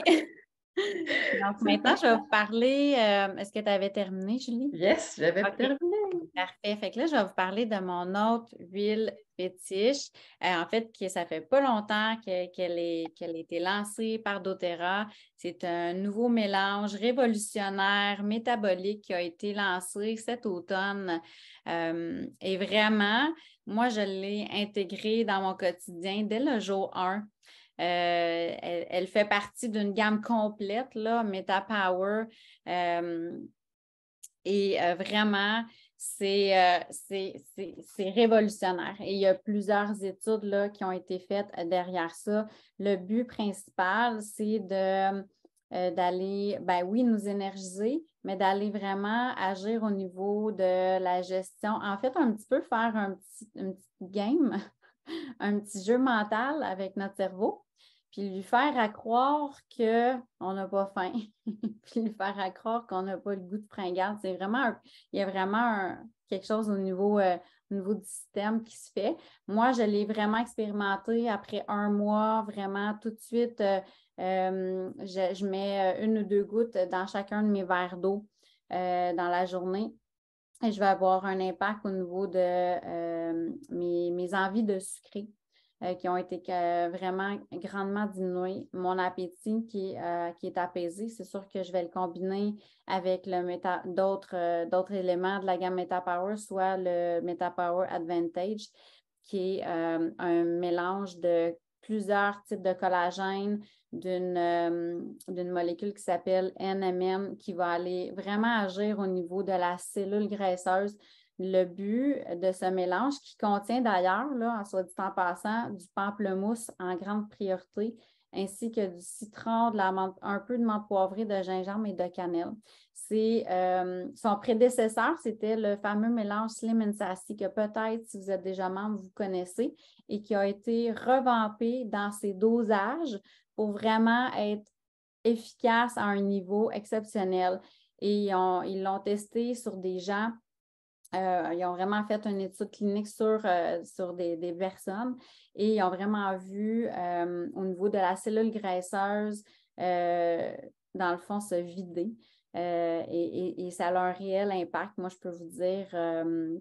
Donc, maintenant, je vais vous parler. Est-ce que tu avais terminé, Julie? Yes, j'avais terminé. Parfait. Fait que là, je vais vous parler de mon autre huile fétiche. Euh, en fait, que ça fait pas longtemps qu'elle a été lancée par doTERRA. C'est un nouveau mélange révolutionnaire, métabolique qui a été lancé cet automne. Euh, et vraiment, moi, je l'ai intégré dans mon quotidien dès le jour 1. Euh, elle, fait partie d'une gamme complète, là, MetaPower. et vraiment, euh, c'est révolutionnaire. Et il y a plusieurs études là, qui ont été faites derrière ça. Le but principal, c'est de euh, d'aller, ben oui, nous énergiser, mais d'aller vraiment agir au niveau de la gestion. En fait, un petit peu faire un petit, game, un petit jeu mental avec notre cerveau puis lui faire à croire qu'on n'a pas faim, puis lui faire à croire qu'on n'a pas le goût de fringale. C'est vraiment, il y a vraiment quelque chose au niveau, euh, niveau du système qui se fait. Moi, je l'ai vraiment expérimenté après un mois, vraiment tout de suite. Euh, euh, je, mets une ou deux gouttes dans chacun de mes verres d'eau dans la journée. Et je vais avoir un impact au niveau de mes, mes envies de sucrer. Euh, qui ont été vraiment grandement diminués. Mon appétit qui, qui est apaisé, c'est sûr que je vais le combiner avec d'autres éléments de la gamme MetaPower, soit le MetaPower Advantage, qui est un mélange de plusieurs types de collagène, euh, d'une molécule qui s'appelle NMN qui va aller vraiment agir au niveau de la cellule graisseuse. Le but de ce mélange, qui contient d'ailleurs, en soit dit en passant, du pamplemousse en grande priorité, ainsi que du citron, de la un peu de menthe poivrée, de gingembre et de cannelle. Euh, son prédécesseur, c'était le fameux mélange Slim and Sassy que peut-être, si vous êtes déjà membre, vous connaissez et qui a été revampé dans ses dosages pour vraiment être efficace à un niveau exceptionnel. Et ils l'ont testé sur des gens. Euh, ils ont vraiment fait une étude clinique sur, euh, sur des, personnes et ils ont vraiment vu euh, au niveau de la cellule graisseuse, dans le fond, se vider. et, ça a un réel impact. Moi, je peux vous dire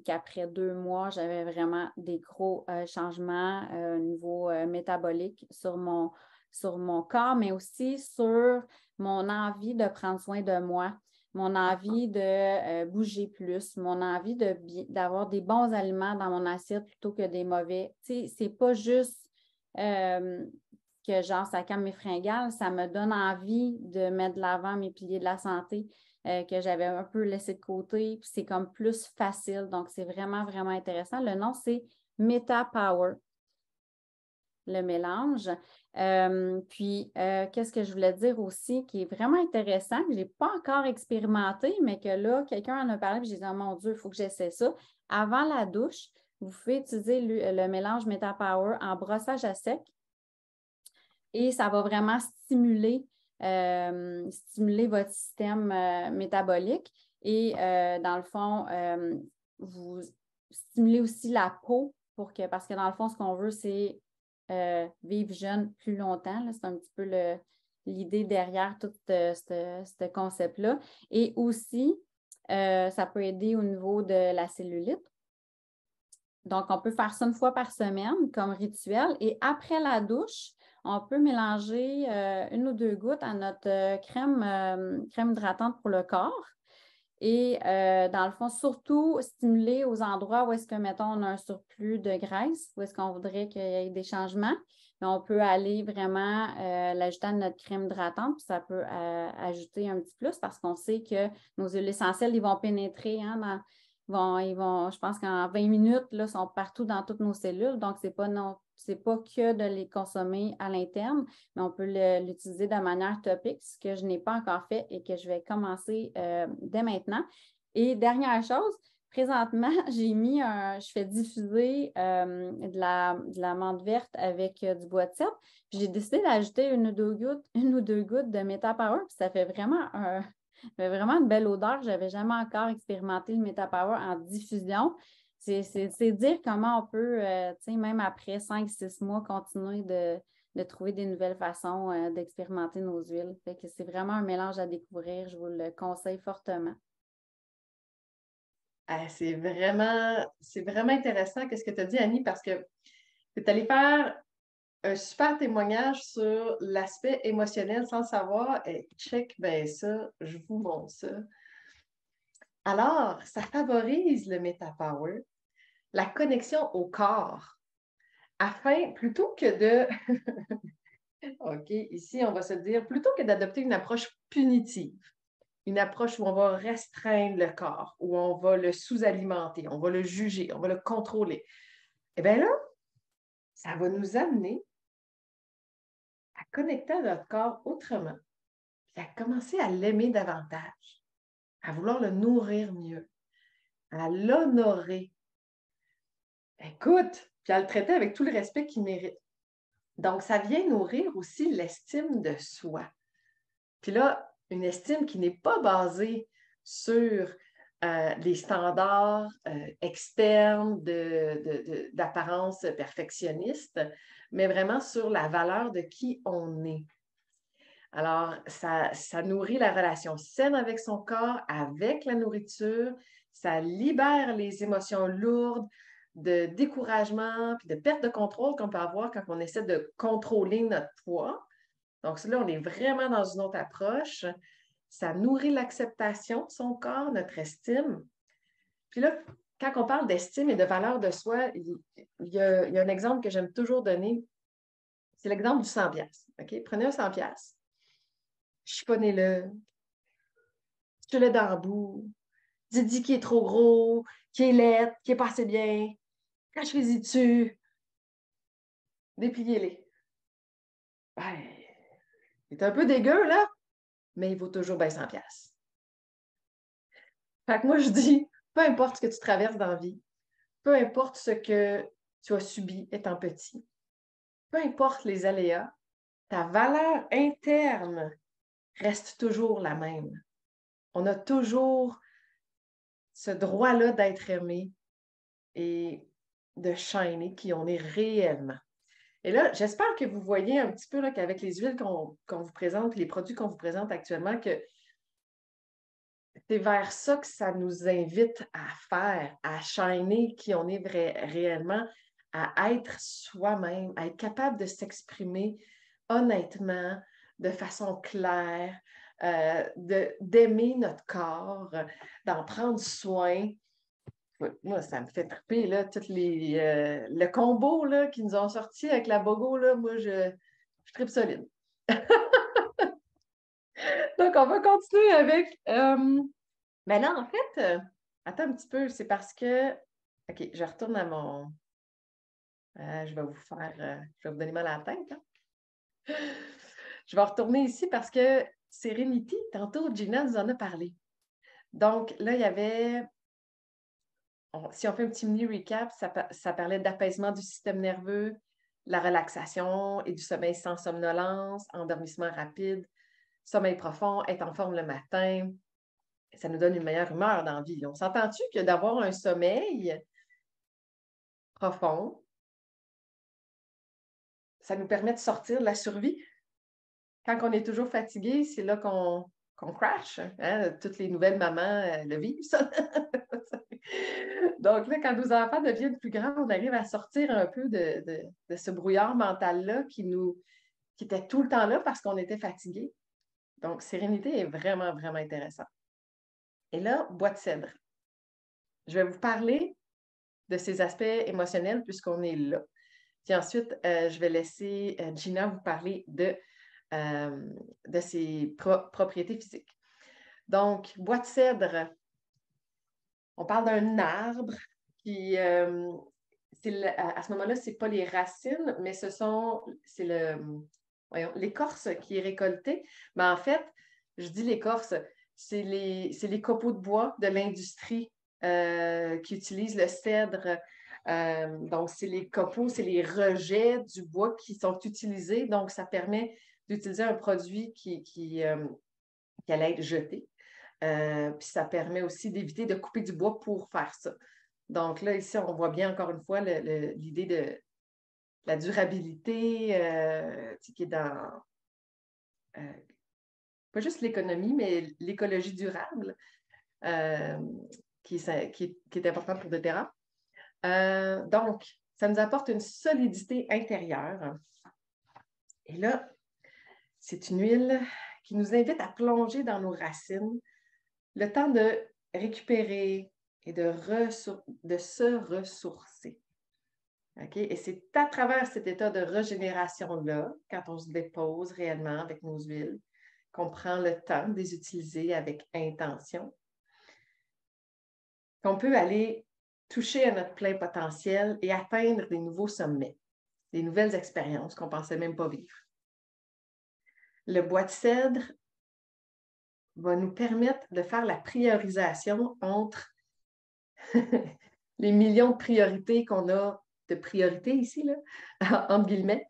qu'après deux mois, j'avais vraiment des gros changements au niveau métabolique sur mon, sur mon corps, mais aussi sur mon envie de prendre soin de moi, mon envie de euh, bouger plus, mon envie d'avoir des bons aliments dans mon assiette plutôt que des mauvais. Tu sais, c'est pas juste euh, que genre ça calme mes fringales, ça me donne envie de mettre de l'avant mes piliers de la santé euh, que j'avais un peu laissé de côté. C'est comme plus facile. Donc, c'est vraiment, vraiment intéressant. Le nom, c'est Meta Power le mélange. Euh, puis, euh, qu'est-ce que je voulais dire aussi qui est vraiment intéressant, que je n'ai pas encore expérimenté, mais que là, quelqu'un en a parlé, puis j'ai dit, oh mon Dieu, il faut que j'essaie ça. Avant la douche, vous pouvez utiliser le, mélange MetaPower en brossage à sec et ça va vraiment stimuler, euh, stimuler votre système métabolique. Et dans le fond, vous stimulez aussi la peau pour que, parce que dans le fond, ce qu'on veut, c'est euh, vivre jeune plus longtemps. C'est un petit peu l'idée derrière tout euh, ce concept-là. Et aussi, euh, ça peut aider au niveau de la cellulite. Donc, on peut faire ça une fois par semaine comme rituel. Et après la douche, on peut mélanger une ou deux gouttes à notre crème, crème hydratante pour le corps. Et euh, dans le fond, surtout stimuler aux endroits où est-ce que, mettons, on a un surplus de graisse, où est-ce qu'on voudrait qu'il y ait des changements. Mais on peut aller vraiment euh, l'ajouter à notre crème hydratante, puis ça peut euh, ajouter un petit plus parce qu'on sait que nos huiles essentielles, ils vont pénétrer hein, dans, vont, ils vont, je pense qu'en 20 minutes, là, sont partout dans toutes nos cellules. Donc, ce n'est pas, non, pas que de les consommer à l'interne, mais on peut l'utiliser de manière topique, ce que je n'ai pas encore fait et que je vais commencer euh, dès maintenant. Et dernière chose, présentement, j'ai mis un, je fais diffuser euh, de, la, menthe verte avec euh, du bois de cèpe. J'ai décidé d'ajouter une, ou deux gouttes, une ou deux gouttes de MetaPower, puis ça fait vraiment vraiment une belle odeur. Je n'avais jamais encore expérimenté le MetaPower en diffusion. C'est dire comment on peut, euh, même après 5-6 mois, continuer de, trouver des nouvelles façons euh, d'expérimenter nos huiles. c'est vraiment un mélange à découvrir. Je vous le conseille fortement. Ah, c'est vraiment, vraiment intéressant ce que tu as dit, Annie, parce que tu es allée faire un super témoignage sur l'aspect émotionnel sans savoir. Et check, ben ça, je vous montre ça. Alors, ça favorise le MetaPower, la connexion au corps, afin, plutôt que de... OK, ici, on va se dire, plutôt que d'adopter une approche punitive, une approche où on va restreindre le corps, où on va le sous-alimenter, on va le juger, on va le contrôler, eh bien là, ça va nous amener à connecter notre corps autrement, puis à commencer à l'aimer davantage, à vouloir le nourrir mieux, à l'honorer. Écoute, puis à le traiter avec tout le respect qu'il mérite. Donc, ça vient nourrir aussi l'estime de soi. Puis là, une estime qui n'est pas basée sur euh, les standards euh, externes d'apparence perfectionniste, mais vraiment sur la valeur de qui on est. Alors, ça, ça nourrit la relation saine avec son corps, avec la nourriture, ça libère les émotions lourdes, de découragement, puis de perte de contrôle qu'on peut avoir quand on essaie de contrôler notre poids. Donc, là, on est vraiment dans une autre approche. Ça nourrit l'acceptation de son corps, notre estime. Puis là, quand on parle d'estime et de valeur de soi, il, y, a, un exemple que j'aime toujours donner. C'est l'exemple du 100 OK? Prenez un 100 Chiffonnez-le. Je le dans le bout. Dites qui est trop gros, qui est laid, qui est pas assez bien. Cachez-y dessus. Dépliez-les. Ben, il est un peu dégueu, là, mais il vaut toujours bien 100 pièces. Fait que moi, je dis, peu importe ce que tu traverses dans la vie, peu importe ce que tu as subi étant petit, peu importe les aléas, ta valeur interne reste toujours la même. On a toujours ce droit-là d'être aimé et de shiner qui on est réellement. Et là, j'espère que vous voyez un petit peu qu'avec les huiles qu'on vous présente, les produits qu'on vous présente actuellement, que c'est vers ça que ça nous invite à faire, à shiner qui on est réellement, à être soi-même, à être capable de s'exprimer honnêtement, de façon claire, euh, d'aimer notre corps, d'en prendre soin. Moi, ça me fait triper, là, toutes les, euh, le combo là, qui nous ont sorti avec la Bogo, là, moi, je, je tripe solide. Donc, on va continuer avec. Euh, ben là, en fait, euh, attends un petit peu, c'est parce que. OK, je retourne à mon. je vais vous faire. je vais vous donner mal à la tête. Hein. Je vais retourner ici parce que Sérénité, tantôt, Gina nous en a parlé. Donc, là, il y avait si on fait un petit mini recap, ça, parlait d'apaisement du système nerveux, la relaxation et du sommeil sans somnolence, endormissement rapide, sommeil profond, être en forme le matin. Ça nous donne une meilleure humeur dans la vie. On s'entend-tu que d'avoir un sommeil profond, ça nous permet de sortir de la survie? Quand on est toujours fatigué, c'est là qu'on qu'on crash. Hein? Toutes les nouvelles mamans euh, le vivent. Donc là, quand nos enfants deviennent plus grands, on arrive à sortir un peu de, ce brouillard mental-là qui nous qui était tout le temps là parce qu'on était fatigué. Donc, sérénité est vraiment, vraiment intéressant. Et là, bois de cèdre. Je vais vous parler de ces aspects émotionnels puisqu'on est là. Puis ensuite, euh, je vais laisser euh, Gina vous parler de euh, de ses propriétés physiques. Donc, bois de cèdre, on parle d'un arbre qui, euh, à ce moment-là, ce n'est pas les racines, mais ce sont, c'est l'écorce qui est récoltée. Mais en fait, je dis l'écorce, c'est les, c'est les copeaux de bois de l'industrie euh, qui utilisent le cèdre. donc, c'est les copeaux, c'est les rejets du bois qui sont utilisés. Donc, ça permet d'utiliser un produit qui, qui, euh, allait être jeté. Euh, puis ça permet aussi d'éviter de couper du bois pour faire ça. Donc là, ici, on voit bien encore une fois l'idée de la durabilité euh, qui est dans pas juste l'économie, mais l'écologie durable qui, qui, qui, est importante pour Deterra. donc, ça nous apporte une solidité intérieure. Et là, c'est une huile qui nous invite à plonger dans nos racines, le temps de récupérer et de, se ressourcer. Et c'est à travers cet état de régénération-là, quand on se dépose réellement avec nos huiles, qu'on prend le temps de les utiliser avec intention, qu'on peut aller toucher à notre plein potentiel et atteindre des nouveaux sommets, des nouvelles expériences qu'on ne pensait même pas vivre. Le bois de cèdre va nous permettre de faire la priorisation entre les millions de priorités qu'on a, de priorités ici, là, entre guillemets,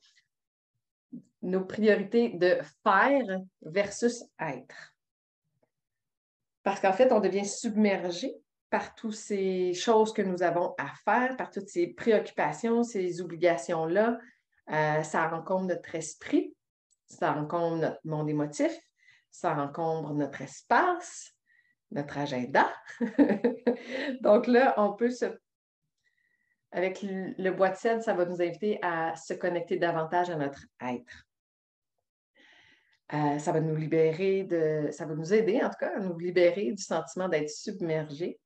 nos priorités de faire versus être. Parce qu'en fait, on devient submergé par toutes ces choses que nous avons à faire, par toutes ces préoccupations, ces obligations-là. Euh, ça encombre notre esprit ça encombre notre monde émotif, ça encombre notre espace, notre agenda. Donc là, on peut se, avec le, de cèdre, ça va nous inviter à se connecter davantage à notre être. Euh, ça va nous libérer de, ça va nous aider en tout cas à nous libérer du sentiment d'être submergé.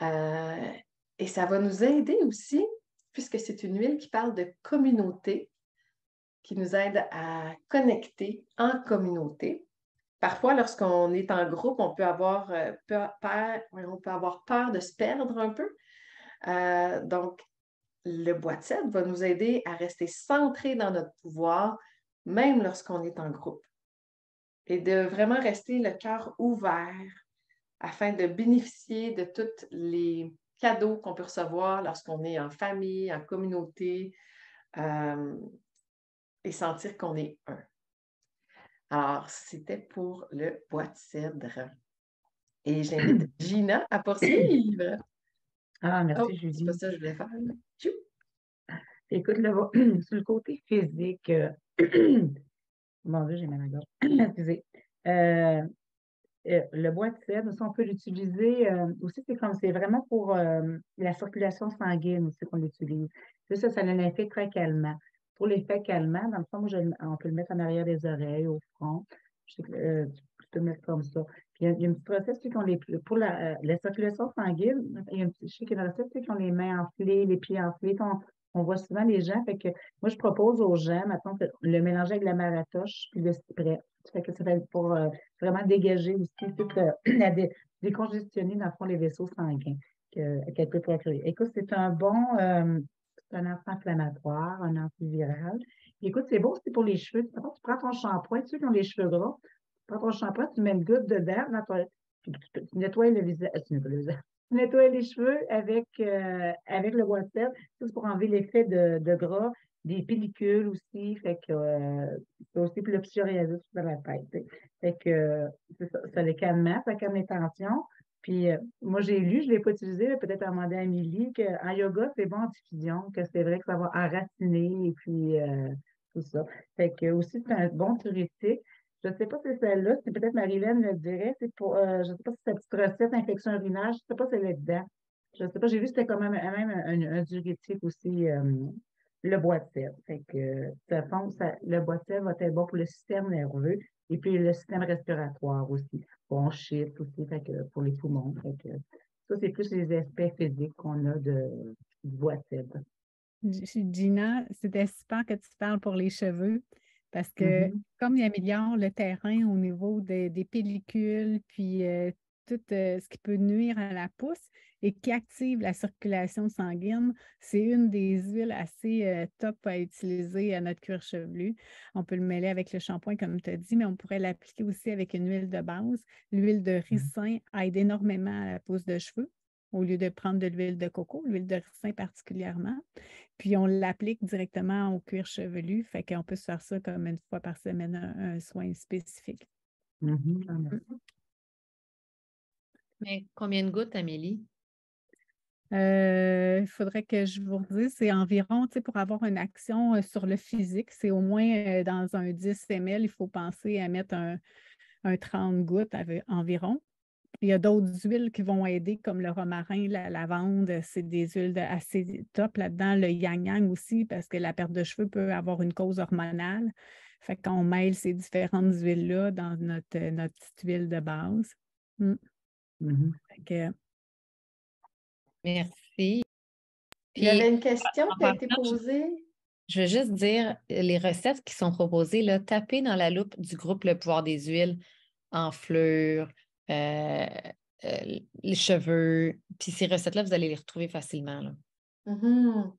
Euh, et ça va nous aider aussi, puisque c'est une huile qui parle de communauté, qui nous aide à connecter en communauté. Parfois, lorsqu'on est en groupe, on peut avoir, euh, peur, on peut avoir peur de se perdre un peu. Euh, donc, le cèdre va nous aider à rester centré dans notre pouvoir, même lorsqu'on est en groupe. Et de vraiment rester le cœur ouvert afin de bénéficier de tous les cadeaux qu'on peut recevoir lorsqu'on est en famille, en communauté, euh, et sentir qu'on est un. Alors, c'était pour le bois de cèdre. Et j'invite Gina à poursuivre. Ah, merci, oh, Julie. C'est pas ça que je voulais faire. Écoute, là, sur le côté physique, euh, mon Dieu, j'ai mal à gorge. Excusez. Euh, euh, le bois de cèdre, on peut l'utiliser aussi, c'est comme c'est vraiment pour la circulation sanguine aussi qu'on l'utilise. Ça, ça a un effet très calmant. Pour l'effet calmant, dans le fond, on peut le mettre en arrière des oreilles, au front. Je sais que, tu peux le mettre comme ça. Puis il y a, un petit process qui ont les, pour la, circulation sanguine, il y a un petit, je sais qu'il y a une recette qui ont les mains enflées, les pieds enflés. On, voit souvent les gens. Fait que moi, je propose aux gens, maintenant, le mélanger avec la maratoche puis le cyprès. Fait que ça fait pour vraiment dégager aussi toute la, décongestionner, dans le fond, les vaisseaux sanguins qu'elle peut procurer. Écoute, c'est un bon, c'est un anti-inflammatoire, un antiviral. Écoute, c'est beau aussi pour les cheveux. Tu prends ton shampoing, ceux qui ont les cheveux gras, tu prends ton shampoing, tu mets une goutte dedans, tu, nettoies le visage, tu nettoies le visage, tu nettoies les cheveux avec, euh, avec le sel. C'est pour enlever l'effet de, gras, des pellicules aussi, fait que euh, c'est aussi pour le psoriasis sur la tête. Fait que ça, ça les calme, ça calme les tensions. Puis euh, moi, j'ai lu, je ne l'ai pas utilisé, peut-être à demander à Amélie, qu'en yoga, c'est bon en diffusion, que c'est vrai que ça va enraciner et puis euh, tout ça. Fait que aussi, c'est un bon diurétique. Je ne sais pas si c'est celle-là, c'est peut-être Marilyn le dirait, c'est pour, euh, je ne sais pas si c'est cette petite recette infection urinaire, je ne sais pas si elle est dedans. Je ne sais pas, j'ai vu que c'était quand même, même un, diurétique aussi, le bois de sel. Fait que, ça, le bois de sel va être bon pour le système nerveux et puis le système respiratoire aussi bronchite aussi, fait que, pour les poumons. Fait que, ça, c'est plus les aspects physiques qu'on a de, du bois cèdre. Gina, c'était super que tu parles pour les cheveux parce que mm-hmm. comme il améliore le terrain au niveau des pellicules, puis euh, tout euh, ce qui peut nuire à la pousse et qui active la circulation sanguine. C'est une des huiles assez euh, top à utiliser à notre cuir chevelu. On peut le mêler avec le shampoing, comme tu as dit, mais on pourrait l'appliquer aussi avec une huile de base. L'huile de mmh. ricin aide énormément à la pousse de cheveux au lieu de prendre de l'huile de coco, l'huile de ricin particulièrement. Puis on l'applique directement au cuir chevelu, fait qu'on peut se faire ça comme une fois par semaine, un, soin spécifique. Mmh mais combien de gouttes, Amélie? Euh, il faudrait que je vous redise, c'est environ, tu sais, pour avoir une action euh, sur le physique, c'est au moins euh, dans un 10 ml, il faut penser à mettre un, 30 gouttes environ. Il y a d'autres huiles qui vont aider, comme le romarin, la lavande, c'est des huiles assez top là-dedans. Le yang-yang aussi, parce que la perte de cheveux peut avoir une cause hormonale. Fait qu'on mêle ces différentes huiles-là dans notre, petite huile de base. Mm. Mm-hmm. Merci. Il y avait une question qui a été posée? Je veux juste dire, les recettes qui sont proposées, là, tapez dans la loupe du groupe Le pouvoir des huiles, en fleurs, euh, euh, les cheveux. Puis ces recettes-là, vous allez les retrouver facilement. Là. Mm-hmm.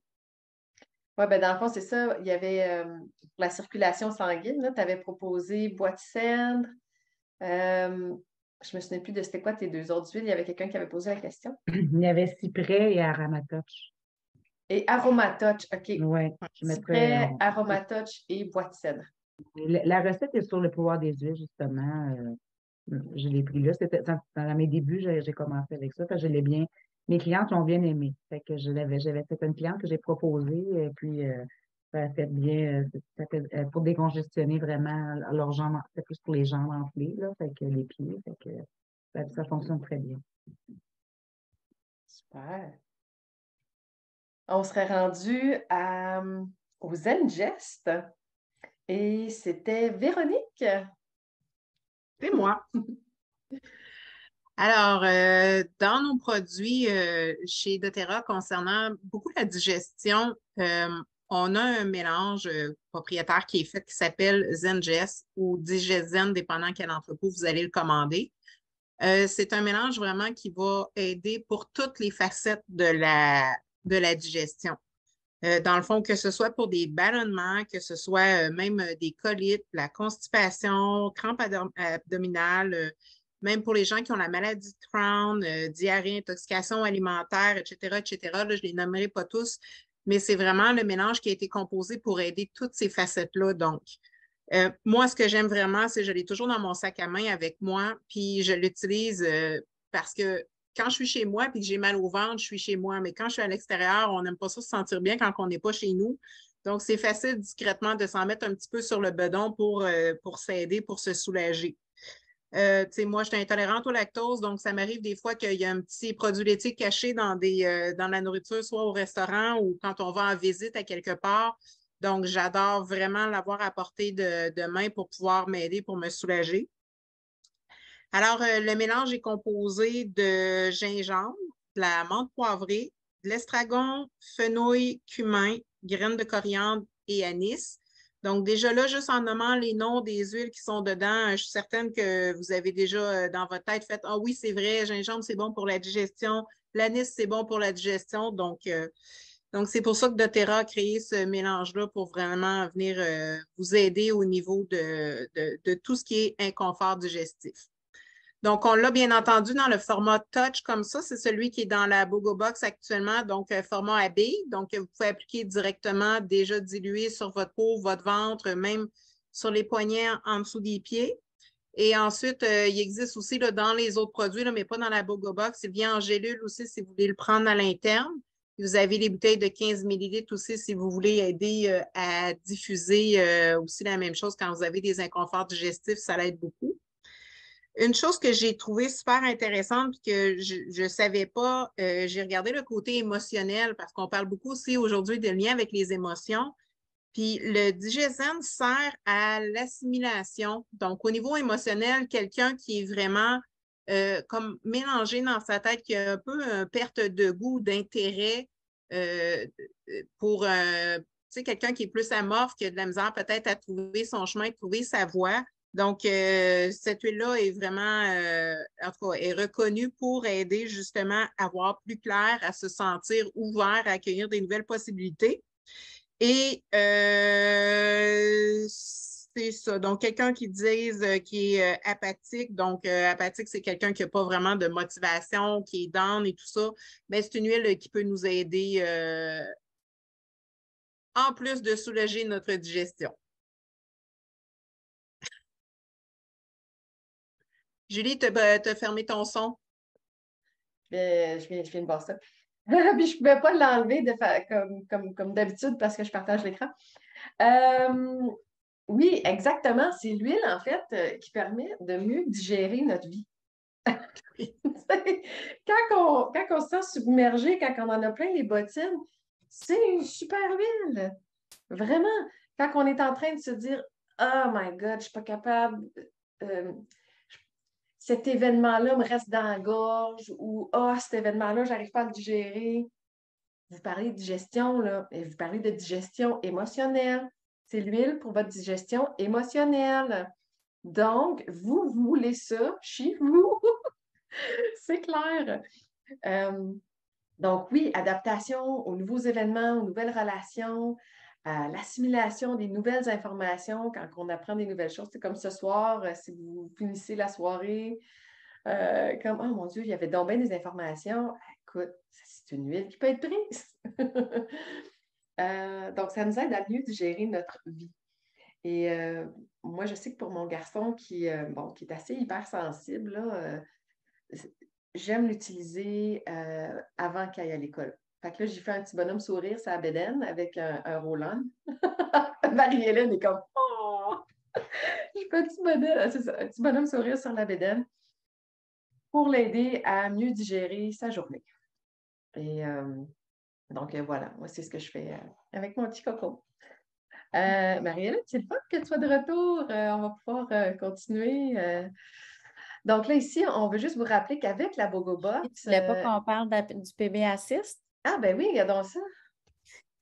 Oui, ben dans le fond, c'est ça. Il y avait euh, la circulation sanguine, tu avais proposé bois de cèdre, je me souviens plus de c'était quoi tes deux autres huiles. Il y avait quelqu'un qui avait posé la question. Il y avait cyprès et aromatoche. Et aromatoche, OK. Oui. Cyprès, aromatoche et bois de cèdre. La, recette est sur le pouvoir des huiles, justement. Euh, je l'ai pris là. C'était dans, mes débuts, j'ai commencé avec ça. je l'ai bien. Mes clientes l'ont bien aimé. Fait que je l'avais, j'avais fait une cliente que j'ai proposée. Et puis, euh, ça fait bien, euh, euh, pour décongestionner vraiment leurs jambes, c'est plus pour les jambes enflées, là, fait que les pieds, fait que ça, fonctionne très bien. Super. on serait rendu à, au Zen et c'était Véronique. C'est moi. Alors, euh, dans nos produits euh, chez doTERRA concernant beaucoup la digestion, euh, on a un mélange propriétaire qui est fait qui s'appelle ZenGest ou DigestZen, dépendant quel entrepôt vous allez le commander. c'est un mélange vraiment qui va aider pour toutes les facettes de la, de la digestion. dans le fond, que ce soit pour des ballonnements, que ce soit même des colites, la constipation, crampes abdominales, même pour les gens qui ont la maladie de Crohn, euh, diarrhée, intoxication alimentaire, etc., etc. Là, je ne les nommerai pas tous, mais c'est vraiment le mélange qui a été composé pour aider toutes ces facettes-là. Donc, euh, moi, ce que j'aime vraiment, c'est que je l'ai toujours dans mon sac à main avec moi, puis je l'utilise euh, parce que quand je suis chez moi et que j'ai mal au ventre, je suis chez moi. Mais quand je suis à l'extérieur, on n'aime pas ça se sentir bien quand on n'est pas chez nous. Donc, c'est facile discrètement de s'en mettre un petit peu sur le bedon pour, pour s'aider, pour se soulager. Euh, moi, je suis intolérante au lactose, donc ça m'arrive des fois qu'il y a un petit produit laitier caché dans, des, euh, dans la nourriture, soit au restaurant ou quand on va en visite à quelque part. Donc, j'adore vraiment l'avoir à portée de, main pour pouvoir m'aider, pour me soulager. Alors, euh, le mélange est composé de gingembre, de la menthe poivrée, de l'estragon, fenouil, cumin, graines de coriandre et anis. Donc, déjà là, juste en nommant les noms des huiles qui sont dedans, je suis certaine que vous avez déjà euh, dans votre tête fait Ah oui, c'est vrai, gingembre, c'est bon pour la digestion, l'anis, c'est bon pour la digestion. Donc, euh, donc c'est pour ça que doTERRA a créé ce mélange-là pour vraiment venir euh, vous aider au niveau de, de, tout ce qui est inconfort digestif. Donc, on l'a bien entendu dans le format touch comme ça. C'est celui qui est dans la Bogo Box actuellement, donc euh, format AB. Donc, vous pouvez appliquer directement déjà dilué sur votre peau, votre ventre, même sur les poignets en dessous des pieds. Et ensuite, euh, il existe aussi dans les autres produits, mais pas dans la Bogo Box. Il vient en gélule aussi si vous voulez le prendre à l'interne. Vous avez les bouteilles de 15 ml aussi si vous voulez aider euh, à diffuser aussi la même chose quand vous avez des inconforts digestifs, ça l'aide beaucoup. Une chose que j'ai trouvée super intéressante et que je ne savais pas, euh, j'ai regardé le côté émotionnel parce qu'on parle beaucoup aussi aujourd'hui de lien avec les émotions. Puis le digesène sert à l'assimilation. Donc, au niveau émotionnel, quelqu'un qui est vraiment euh, comme mélangé dans sa tête, qui a un peu une perte de goût, d'intérêt euh, pour quelqu'un qui est plus amorphe, qui a de la misère peut-être à trouver son chemin, trouver sa voie. Donc, euh, cette huile-là est vraiment, euh, en tout cas, est reconnue pour aider justement à voir plus clair, à se sentir ouvert, à accueillir des nouvelles possibilités. Et euh, c'est ça. Donc, quelqu'un qui dise qui est apathique, donc apathique, c'est quelqu'un qui n'a pas vraiment de motivation, qui est down et tout ça, mais c'est une huile qui peut nous aider en plus de soulager notre digestion. Julie, tu as fermé ton son. je, viens, de voir ça. Je ne pouvais pas l'enlever comme, comme, d'habitude parce que je partage l'écran. Euh, oui, exactement. C'est l'huile, en fait, euh, qui permet de mieux digérer notre vie. quand, on, quand on se sent submergé, quand on en a plein les bottines, c'est une super huile. Vraiment. Quand on est en train de se dire Oh my God, je ne suis pas capable. Euh, cet événement-là me reste dans la gorge ou Ah, cet événement-là, je n'arrive pas à le digérer. Vous parlez de digestion, là, et vous parlez de digestion émotionnelle. C'est l'huile pour votre digestion émotionnelle. Donc, vous voulez ça chez vous. C'est clair. Euh, donc, oui, adaptation aux nouveaux événements, aux nouvelles relations, l'assimilation des nouvelles informations quand on apprend des nouvelles choses. C'est comme ce soir, euh, si vous finissez la soirée, euh, comme Oh mon Dieu, il y avait donc bien des informations. Écoute, c'est une huile qui peut être prise. Euh, donc, ça nous aide à mieux digérer notre vie. Et moi, je sais que pour mon garçon qui, bon, qui est assez hypersensible, j'aime l'utiliser avant qu'il aille à l'école. Fait que là, j'ai fait un petit bonhomme sourire sur la bédaine avec un, un Roland. Marie-Hélène est comme Oh! J'ai fait un petit, bonhomme, ça, un petit bonhomme sourire sur la bédaine pour l'aider à mieux digérer sa journée. Et euh, Donc, voilà, moi, c'est ce que je fais avec mon petit coco. Euh, Marielle, c'est le fun que tu sois de retour. on va pouvoir continuer. Donc là, ici, on veut juste vous rappeler qu'avec la Bogobox... Tu ne pas qu'on parle du PB Assist? Ah, ben oui, regardons ça.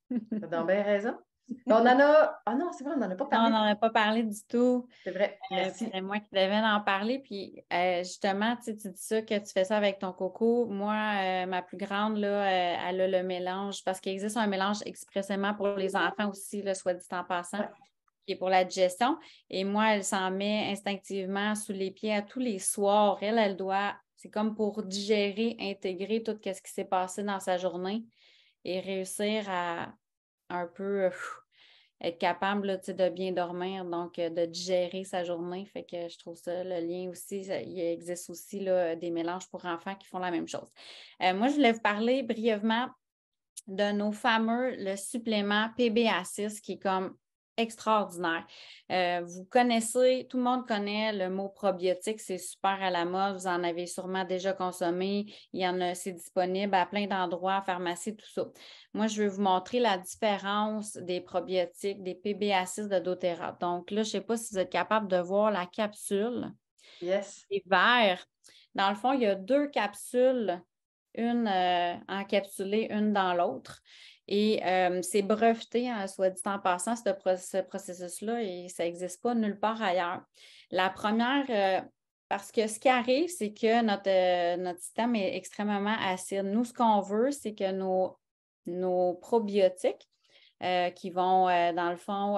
Tu as bien raison. on en a. Ah non, c'est vrai, on n'en a pas parlé. Non, on n'en a pas parlé du tout. C'est vrai. Euh, c'est moi qui devais en parler. Puis euh, justement, tu dis ça que tu fais ça avec ton coco. Moi, euh, ma plus grande, là, elle a le mélange parce qu'il existe un mélange expressément pour les enfants aussi, là, soit dit en passant. qui est pour la digestion. Et moi, elle s'en met instinctivement sous les pieds à tous les soirs. Elle, elle doit, c'est comme pour digérer, intégrer tout ce qui s'est passé dans sa journée et réussir à un peu être capable de bien dormir, donc euh, de digérer sa journée. Fait que je trouve ça, le lien aussi, il existe aussi des mélanges pour enfants qui font la même chose. Euh, moi, je voulais vous parler brièvement de nos fameux, le supplément PBA6, qui est comme extraordinaire. Euh, vous connaissez, tout le monde connaît le mot probiotique, c'est super à la mode, vous en avez sûrement déjà consommé, il y en a, c'est disponible à plein d'endroits, pharmacie, tout ça. Moi, je vais vous montrer la différence des probiotiques, des PBA6 de doTERRA. Donc là, je ne sais pas si vous êtes capable de voir la capsule. Yes. C'est vert. Dans le fond, il y a deux capsules, une euh, encapsulée, une dans l'autre. Et c'est breveté, hein, soit dit en passant, ce, processus-là, et ça n'existe pas nulle part ailleurs. La première, parce que ce qui arrive, c'est que notre, notre système est extrêmement acide. Nous, ce qu'on veut, c'est que nos, nos probiotiques, qui vont, dans le fond,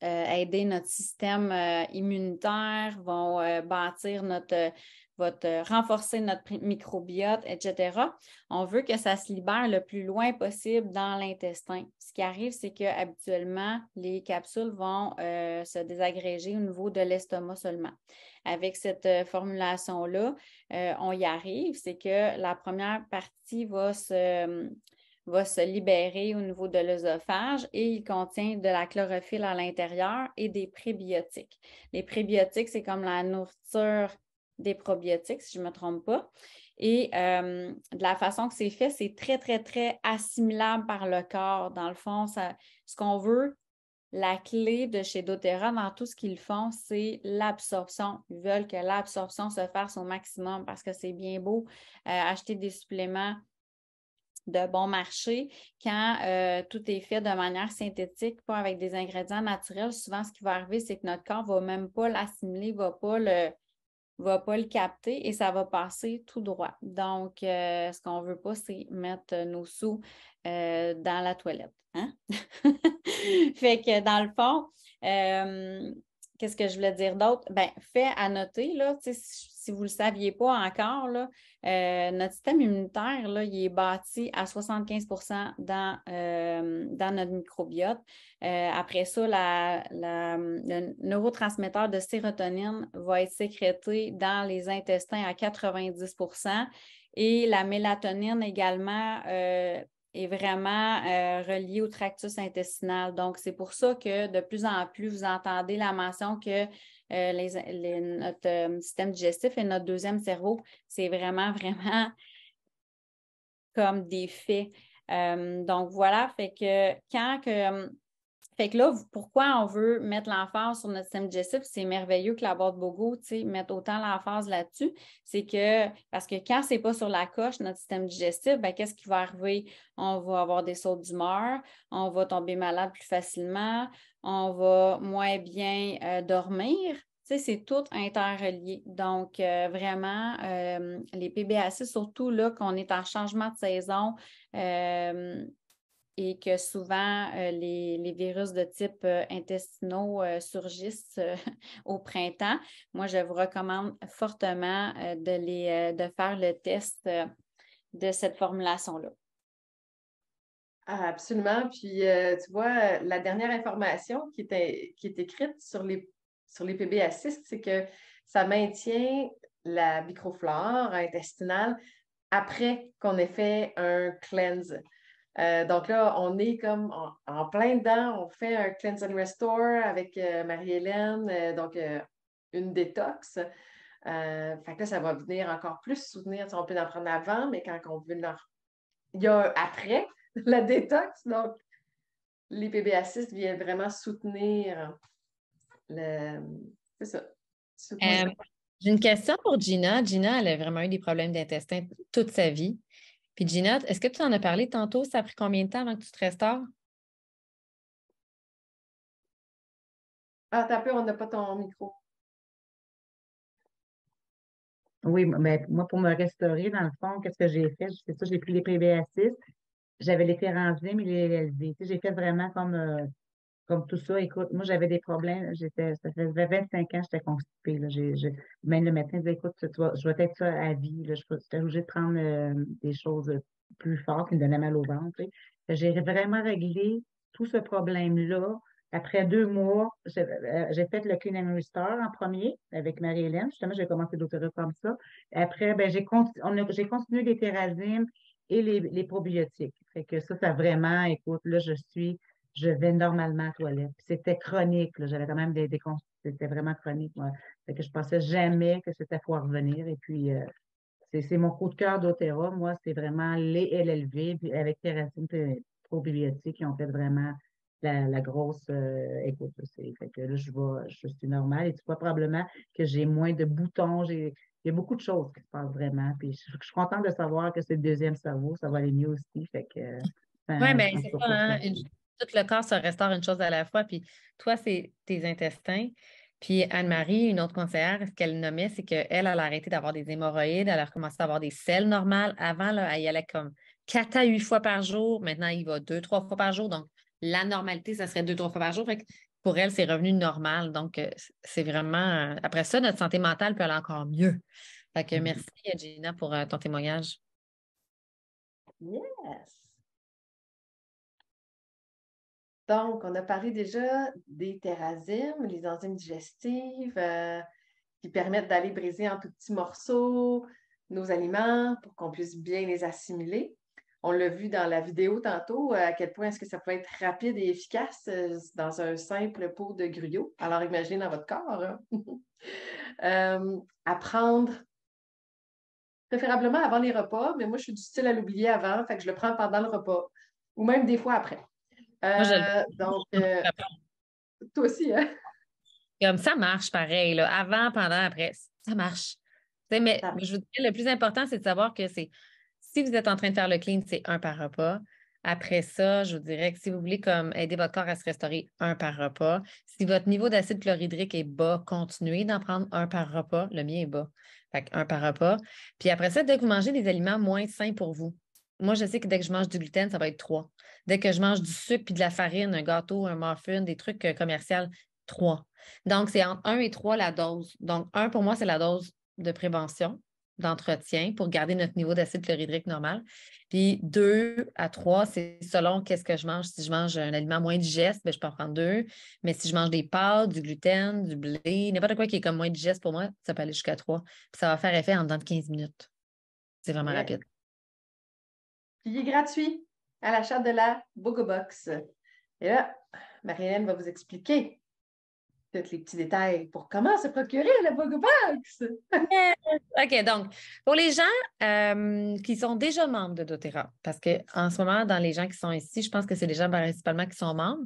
aider notre système immunitaire, vont bâtir notre va renforcer notre microbiote, etc. On veut que ça se libère le plus loin possible dans l'intestin. Ce qui arrive, c'est qu'habituellement, les capsules vont euh, se désagréger au niveau de l'estomac seulement. Avec cette euh, formulation-là, euh, on y arrive, c'est que la première partie va se va se libérer au niveau de l'œsophage et il contient de la chlorophylle à l'intérieur et des prébiotiques. Les prébiotiques, c'est comme la nourriture des probiotiques, si je ne me trompe pas. Et euh, de la façon que c'est fait, c'est très, très, très assimilable par le corps. Dans le fond, ça, ce qu'on veut, la clé de chez doTERRA dans tout ce qu'ils font, c'est l'absorption. Ils veulent que l'absorption se fasse au maximum parce que c'est bien beau euh, acheter des suppléments de bon marché quand euh, tout est fait de manière synthétique, pas avec des ingrédients naturels. Souvent, ce qui va arriver, c'est que notre corps ne va même pas l'assimiler, ne va pas le, va pas le capter et ça va passer tout droit. Donc, euh, ce qu'on veut pas, c'est mettre nos sous euh, dans la toilette. Hein? fait que dans le fond, euh, qu'est-ce que je voulais dire d'autre? Ben, fait à noter, là, si vous ne le saviez pas encore, euh, notre système immunitaire, il est bâti à 75 dans, euh, dans notre microbiote. Euh, après ça, le neurotransmetteur de sérotonine va être sécrété dans les intestins à 90% et la mélatonine également est vraiment reliée au tractus intestinal. Donc, c'est pour ça que de plus en plus, vous entendez la mention que euh, notre euh, système digestif et notre deuxième cerveau, c'est vraiment, vraiment comme des faits. Euh, donc voilà, fait que quand que. Fait que là, pourquoi on veut mettre l'emphase sur notre système digestif? C'est merveilleux que la boîte Bogo, mette autant l'emphase là-dessus. C'est que, parce que quand c'est pas sur la coche, notre système digestif, ben, qu'est-ce qui va arriver? On va avoir des sauts d'humeur, on va tomber malade plus facilement, on va moins bien euh, dormir. C'est tout interrelié. Donc, euh, vraiment, euh, les PBAC, surtout là qu'on est en changement de saison et que souvent les, virus de type intestinaux surgissent au printemps, moi, je vous recommande fortement de, les, de faire le test de cette formulation-là. Ah, absolument. Puis, euh, tu vois, la dernière information qui est, qui est écrite sur les, sur les PB assist, c'est que ça maintient la microflore intestinale après qu'on ait fait un cleanse. Euh, donc là, on est comme en, plein dedans. On fait un cleanse and restore avec euh, Marie-Hélène, donc une détox. fait là, ça va venir encore plus soutenir. On peut en prendre avant, mais quand on veut en il y a un après la détox. Donc, les PBA6 viennent vraiment soutenir le. C'est ça. Euh, j'ai une question pour Gina. Gina, elle a vraiment eu des problèmes d'intestin toute sa vie. Puis Gina, est-ce que tu en as parlé tantôt? Ça a pris combien de temps avant que tu te restaures? Ah, t'as peu, on n'a pas ton micro. Oui, mais moi, pour me restaurer, dans le fond, qu'est-ce que j'ai fait? C'est ça, j'ai pris les PBA6, j'avais les Ferranzim et les LLD. j'ai fait vraiment comme, euh, comme tout ça. Écoute, moi, j'avais des problèmes. J'étais, ça faisait 25 ans que j'étais constipée. même le médecin disait, écoute, je vais être ça à vie. Là, j'étais obligée de prendre euh, des choses plus fortes qui me donnaient mal au ventre. J'ai vraiment réglé tout ce problème-là après deux mois, euh, j'ai fait le Clean and Restore en premier avec Marie-Hélène. Justement, j'ai commencé doctorat comme ça. Après, ben, j'ai continué les et les, probiotiques. Fait que ça, ça vraiment, écoute, là, je suis, je vais normalement à la toilette. C'était chronique, J'avais quand même des, des c'était vraiment chronique, moi. Fait que je pensais jamais que c'était pour revenir. Et puis, euh, c'est mon coup de cœur d'Otera. Moi, c'est vraiment les LLV, puis avec thérasines probiotiques qui ont fait vraiment la, grosse euh, écoute. Fait que là, je, vois, je suis normale et tu vois probablement que j'ai moins de boutons. Il y a beaucoup de choses qui se passent vraiment. Puis je, suis contente de savoir que c'est le deuxième cerveau, ça va aller mieux aussi. Fait que. Oui, mais c'est ça, hein, tout le corps se restaure une chose à la fois. Puis toi, c'est tes intestins. Puis Anne-Marie, une autre conseillère, ce qu'elle nommait, c'est qu'elle, elle a arrêté d'avoir des hémorroïdes, elle a recommencé à avoir des selles normales. Avant, là, elle y allait comme 4 à 8 fois par jour. Maintenant, il va 2, 3 fois par jour. Donc, la normalité, ça serait deux, trois fois par jour. Pour elle, c'est revenu normal. Donc, euh, c'est vraiment. Euh, après ça, notre santé mentale peut aller encore mieux. Fait que mm-hmm. merci, Gina, pour euh, ton témoignage. Yes. Donc, on a parlé déjà des thérasimes, les enzymes digestives qui permettent d'aller briser en tout petits morceaux nos aliments pour qu'on puisse bien les assimiler on l'a vu dans la vidéo tantôt, à quel point est-ce que ça peut être rapide et efficace euh, dans un simple pot de gruyot. Alors, imaginez dans votre corps. Hein. Euh, apprendre préférablement avant les repas, mais moi, je suis du style à l'oublier avant, fait que je le prends pendant le repas ou même des fois après. Euh, donc, toi aussi, hein? Comme ça marche pareil, là. avant, pendant, après, ça marche. Mais, mais, je vous dis, le plus important, c'est de savoir que c'est si vous êtes en train de faire le clean, c'est un par repas. Après ça, je vous dirais que si vous voulez aider votre corps à se restaurer un par repas, si votre niveau d'acide chlorhydrique est bas, continuez d'en prendre un par repas. Le mien est bas. Fait un par repas. Puis après ça, dès que vous mangez des aliments moins sains pour vous, moi, je sais que dès que je mange du gluten, ça va être trois. Dès que je mange du sucre puis de la farine, un gâteau, un muffin, des trucs euh, commerciaux, trois. Donc, c'est entre un et trois la dose. Donc, un, pour moi, c'est la dose de prévention d'entretien pour garder notre niveau d'acide chlorhydrique normal. Puis deux à trois, c'est selon qu'est-ce que je mange. Si je mange un aliment moins digeste, bien, je peux en prendre deux. Mais si je mange des pâtes, du gluten, du blé, n'importe quoi qui est comme moins digeste pour moi, ça peut aller jusqu'à trois. Puis ça va faire effet en dedans de 15 minutes. C'est vraiment rapide. Puis il est gratuit à l'achat de la Box. Et là, Marianne va vous expliquer tous les petits détails pour comment se procurer la Box. OK, donc, pour les gens euh, qui sont déjà membres de doTERRA, parce qu'en ce moment, dans les gens qui sont ici, je pense que c'est les gens principalement qui sont membres.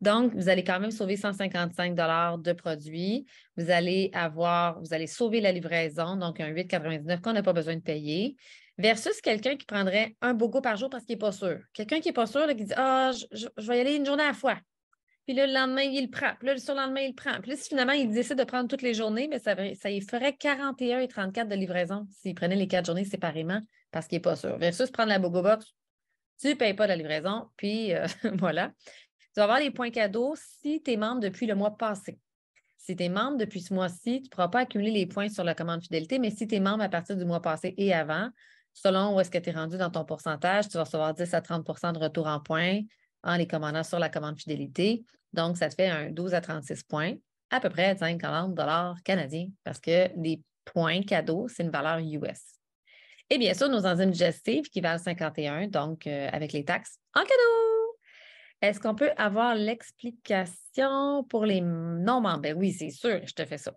Donc, vous allez quand même sauver 155 de produits. Vous allez avoir, vous allez sauver la livraison, donc un 8,99 qu'on n'a pas besoin de payer versus quelqu'un qui prendrait un bogo par jour parce qu'il n'est pas sûr. Quelqu'un qui n'est pas sûr, qui dit Ah, je, je, vais y aller une journée à la fois. Puis le lendemain, il le prend. Puis le surlendemain, il le prend. Puis là, si finalement, il décide de prendre toutes les journées, mais ça, ça y ferait 41 et 34 de livraison s'il prenait les quatre journées séparément parce qu'il n'est pas sûr. Versus prendre la Bogo Box, tu ne payes pas la livraison, puis euh, voilà. Tu vas avoir les points cadeaux si tu es membre depuis le mois passé. Si tu es membre depuis ce mois-ci, tu ne pourras pas accumuler les points sur la commande fidélité, mais si tu es membre à partir du mois passé et avant, selon où est-ce que tu es rendu dans ton pourcentage, tu vas recevoir 10 à 30% de retour en points en les commandant sur la commande fidélité. Donc, ça te fait un 12 à 36 points, à peu près 50 dollars canadiens, parce que les points cadeaux, c'est une valeur US. Et bien sûr, nos enzymes digestives qui valent 51, donc euh, avec les taxes, en cadeau. Est-ce qu'on peut avoir l'explication pour les non-membres? Ben oui, c'est sûr, je te fais ça.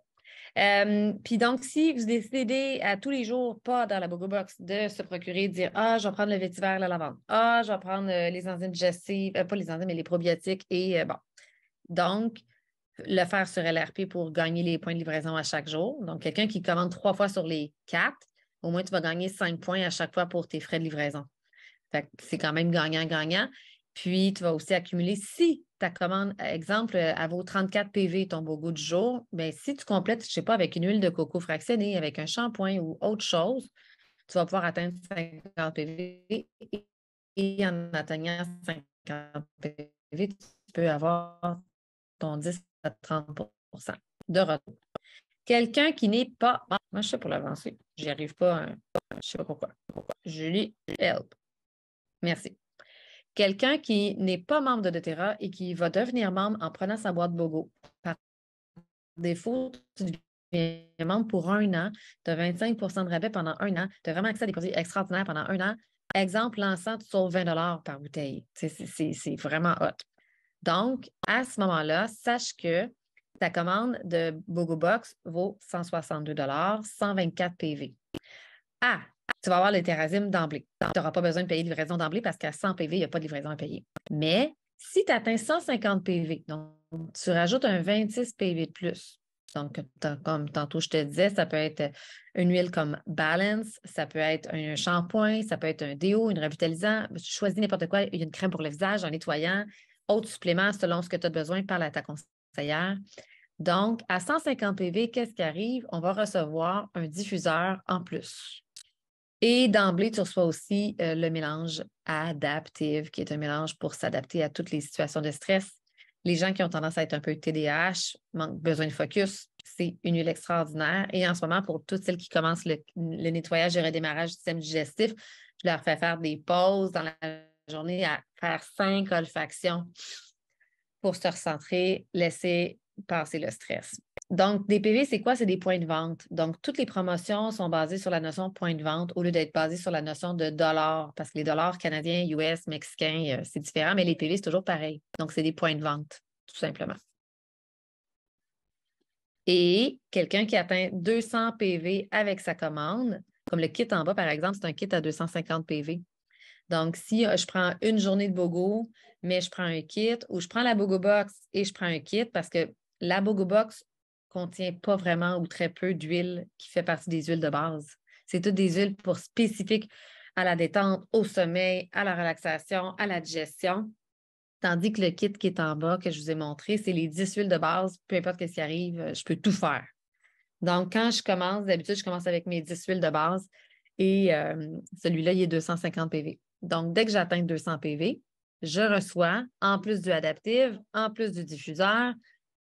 Euh, puis donc, si vous décidez à tous les jours, pas dans la Bogo Box, de se procurer, de dire Ah, je vais prendre le vétiver, la lavande. Ah, je vais prendre euh, les enzymes digestives, pas les enzymes, mais les probiotiques. Et bon. Donc, le faire sur LRP pour gagner les points de livraison à chaque jour. Donc, quelqu'un qui commande trois fois sur les quatre, au moins tu vas gagner cinq points à chaque fois pour tes frais de livraison. C'est quand même gagnant-gagnant. Puis, tu vas aussi accumuler, si ta commande, exemple, à vaut 34 PV, ton beau goût du jour, bien, si tu complètes, je ne sais pas, avec une huile de coco fractionnée, avec un shampoing ou autre chose, tu vas pouvoir atteindre 50 PV. Et en atteignant 50 PV, tu peux avoir ton 10 à 30% de retour. Quelqu'un qui n'est pas. moi, je sais pour l'avancer. J'y arrive pas. Hein. Je ne sais pas pourquoi. Julie, help. Merci. Quelqu'un qui n'est pas membre de doTERRA et qui va devenir membre en prenant sa boîte BOGO. Par défaut, tu deviens membre pour un an, tu as 25% de rabais pendant un an, tu as vraiment accès à des produits extraordinaires pendant un an. Exemple, l'encens, tu sauves 20 par bouteille. C'est vraiment hot. Donc, à ce moment-là, sache que ta commande de BOGO Box vaut 162 124 PV. Ah, tu vas avoir le terrazime d'emblée. Tu n'auras pas besoin de payer de livraison d'emblée parce qu'à 100 PV, il n'y a pas de livraison à payer. Mais si tu atteins 150 PV, donc tu rajoutes un 26 PV de plus. Donc, comme tantôt je te disais, ça peut être une huile comme Balance, ça peut être un shampoing, ça peut être un déo, une revitalisant. Tu choisis n'importe quoi. Il y a une crème pour le visage, un nettoyant, autre supplément selon ce que tu as besoin, par à ta conseillère. Donc, à 150 PV, qu'est-ce qui arrive? On va recevoir un diffuseur en plus. Et d'emblée, tu reçois aussi euh, le mélange adaptif, qui est un mélange pour s'adapter à toutes les situations de stress. Les gens qui ont tendance à être un peu TDAH, manquent besoin de focus, c'est une huile extraordinaire. Et en ce moment, pour toutes celles qui commencent le, nettoyage et redémarrage du système digestif, je leur fais faire des pauses dans la journée à faire cinq olfactions pour se recentrer, laisser passer le stress. Donc, des PV, c'est quoi? C'est des points de vente. Donc, toutes les promotions sont basées sur la notion de point de vente au lieu d'être basées sur la notion de dollars, parce que les dollars canadiens, US, mexicains, euh, c'est différent, mais les PV, c'est toujours pareil. Donc, c'est des points de vente, tout simplement. Et quelqu'un qui atteint 200 PV avec sa commande, comme le kit en bas, par exemple, c'est un kit à 250 PV. Donc, si euh, je prends une journée de BOGO, mais je prends un kit, ou je prends la BOGO Box et je prends un kit, parce que la BOGO Box contient pas vraiment ou très peu d'huile qui fait partie des huiles de base. C'est toutes des huiles pour spécifiques à la détente, au sommeil, à la relaxation, à la digestion. Tandis que le kit qui est en bas, que je vous ai montré, c'est les 10 huiles de base. Peu importe ce qui arrive, euh, je peux tout faire. Donc, quand je commence, d'habitude, je commence avec mes 10 huiles de base et euh, celui-là, il est 250 PV. Donc, dès que j'atteins 200 PV, je reçois, en plus du adaptive, en plus du diffuseur,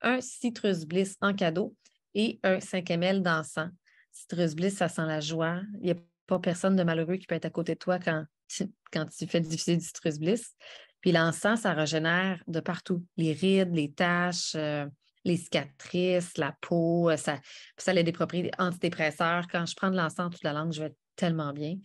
un Citrus Bliss en cadeau et un 5 ml d'encens. Citrus Bliss, ça sent la joie. Il n'y a pas personne de malheureux qui peut être à côté de toi quand tu, fais diffuser du Citrus Bliss. Puis l'encens, ça régénère de partout. Les rides, les taches, euh, les cicatrices, la peau. Euh, ça, ça a des propriétés antidépresseurs. Quand je prends de l'encens toute la langue, je vais tellement bien.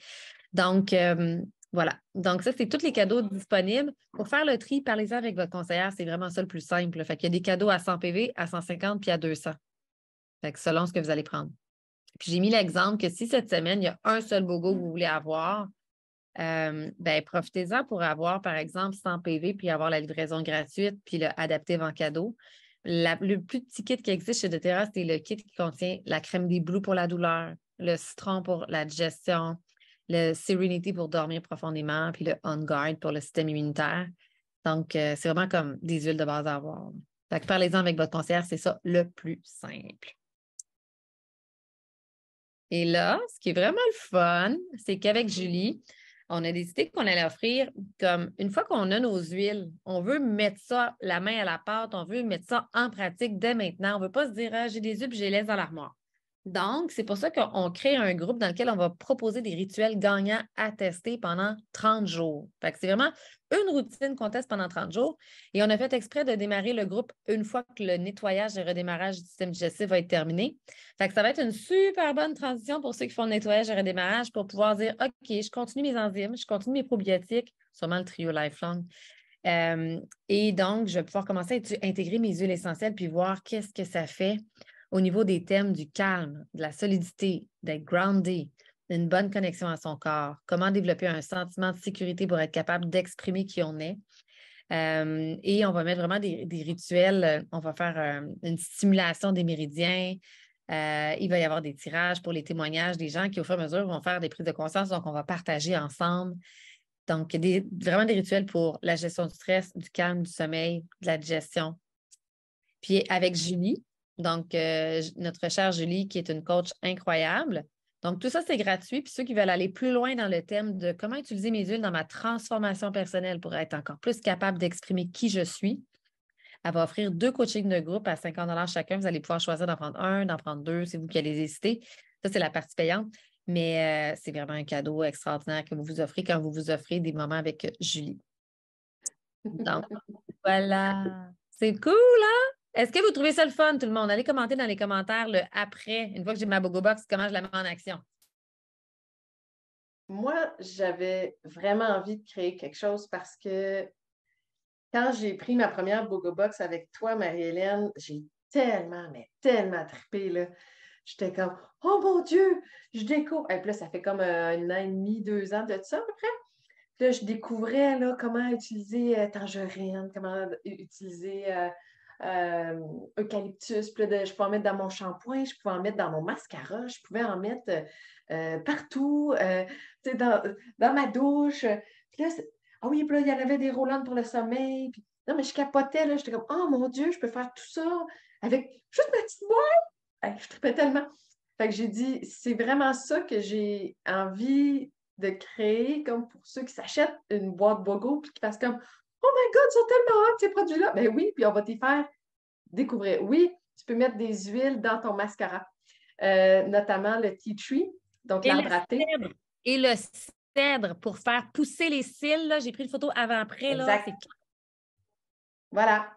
Donc, euh, voilà. Donc, ça, c'est tous les cadeaux disponibles. Pour faire le tri, parlez-en avec votre conseillère. C'est vraiment ça le plus simple. Fait qu'il y a des cadeaux à 100 PV, à 150 puis à 200. Fait que selon ce que vous allez prendre. J'ai mis l'exemple que si cette semaine, il y a un seul bogo que vous voulez avoir, euh, ben, profitez-en pour avoir, par exemple, 100 PV, puis avoir la livraison gratuite, puis le adaptif en cadeau. le plus petit kit qui existe chez doTERRA, c'est le kit qui contient la crème des blues pour la douleur, le citron pour la digestion, le Serenity pour dormir profondément, puis le On Guard pour le système immunitaire. Donc, euh, c'est vraiment comme des huiles de base à avoir. Fait que parlez-en avec votre conseillère, c'est ça le plus simple. Et là, ce qui est vraiment le fun, c'est qu'avec Julie, on a décidé qu'on allait offrir comme une fois qu'on a nos huiles, on veut mettre ça la main à la pâte, on veut mettre ça en pratique dès maintenant. On ne veut pas se dire ah, j'ai des huiles, je les laisse dans l'armoire. Donc, c'est pour ça qu'on crée un groupe dans lequel on va proposer des rituels gagnants à tester pendant 30 jours. c'est vraiment une routine qu'on teste pendant 30 jours. Et on a fait exprès de démarrer le groupe une fois que le nettoyage et redémarrage du système digestif va être terminé. Fait ça va être une super bonne transition pour ceux qui font le nettoyage et redémarrage pour pouvoir dire OK, je continue mes enzymes, je continue mes probiotiques, sûrement le trio lifelong. Euh, et donc, je vais pouvoir commencer à intégrer mes huiles essentielles puis voir qu'est-ce que ça fait au niveau des thèmes du calme, de la solidité, d'être groundé, d'une bonne connexion à son corps, comment développer un sentiment de sécurité pour être capable d'exprimer qui on est. Euh, et on va mettre vraiment des, rituels. On va faire euh, une stimulation des méridiens. Euh, il va y avoir des tirages pour les témoignages des gens qui, au fur et à mesure, vont faire des prises de conscience. Donc, on va partager ensemble. Donc, vraiment des rituels pour la gestion du stress, du calme, du sommeil, de la digestion. Puis avec Julie, donc notre chère Julie, qui est une coach incroyable, donc, tout ça, c'est gratuit. Puis ceux qui veulent aller plus loin dans le thème de comment utiliser mes huiles dans ma transformation personnelle pour être encore plus capable d'exprimer qui je suis, elle va offrir deux coachings de groupe à 50 chacun. Vous allez pouvoir choisir d'en prendre un, d'en prendre deux, c'est vous qui allez hésiter. Ça, c'est la partie payante. Mais euh, c'est vraiment un cadeau extraordinaire que vous vous offrez quand vous vous offrez des moments avec Julie. Donc, voilà. C'est cool, hein? Est-ce que vous trouvez ça le fun, tout le monde? Allez commenter dans les commentaires le après, une fois que j'ai ma Bogo Box, comment je la mets en action? Moi, j'avais vraiment envie de créer quelque chose parce que quand j'ai pris ma première Bogo Box avec toi, Marie-Hélène, j'ai tellement, mais tellement trippé. Là. J'étais comme, oh mon Dieu, je découvre. Et puis là, ça fait comme un an et demi, deux ans de ça à peu près. Puis là, je découvrais là, comment utiliser euh, tangerine, comment utiliser euh, euh, eucalyptus, puis je pouvais en mettre dans mon shampoing, je pouvais en mettre dans mon mascara, je pouvais en mettre euh, partout, euh, dans, dans, ma douche. Puis là, ah oui, puis là, il y en avait des roulants pour le sommeil. Non, mais je capotais, j'étais comme, oh mon Dieu, je peux faire tout ça avec juste ma petite boîte? je tripais tellement. Fait que j'ai dit, c'est vraiment ça que j'ai envie de créer, comme pour ceux qui s'achètent une boîte Bogo, puis qui fassent comme, Oh my God, ils sont tellement hot ces produits-là. Ben oui, puis on va t'y faire découvrir. Oui, tu peux mettre des huiles dans ton mascara, euh, notamment le tea tree, donc l'arbre à thé. Et le cèdre pour faire pousser les cils. J'ai pris une photo avant-après. Voilà.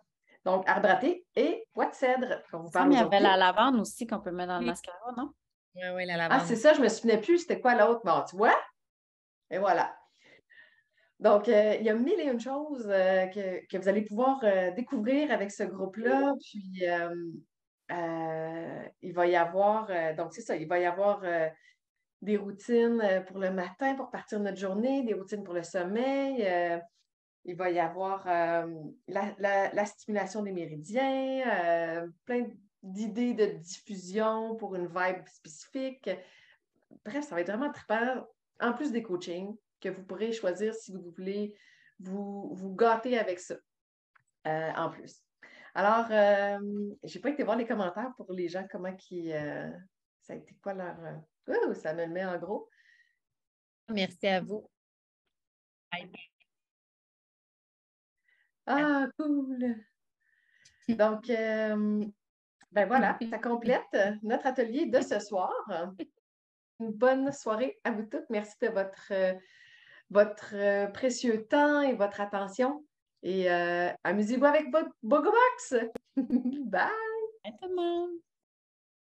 Donc, arbre à thé et bois de cèdre. vous il y avait la lavande aussi qu'on peut mettre dans le mascara, non? Oui, oui, la ah, lavande. Ah, c'est ça, je ne me souvenais plus. C'était quoi l'autre? Bon, tu vois? Et voilà. Donc, euh, il y a mille et une choses euh, que, vous allez pouvoir euh, découvrir avec ce groupe-là. Puis, il va y avoir, donc c'est ça, il va y avoir des routines pour le matin, pour partir notre journée, des routines pour le sommeil. il va y avoir la, stimulation des méridiens, plein d'idées de diffusion pour une vibe spécifique. Bref, ça va être vraiment trippant, en plus des coachings que vous pourrez choisir si vous voulez vous, vous gâter avec ça euh, en plus. Alors, euh, je n'ai pas été voir les commentaires pour les gens, comment qui. Euh, ça a été quoi leur. Oh, ça me le met en gros. Merci à vous. Ah, cool. Donc, ben voilà, ça complète notre atelier de ce soir. Une bonne soirée à vous toutes. Merci de votre votre euh, précieux temps et votre attention. Et euh, amusez-vous avec votre Bogobox. Bye! Bye tout le monde!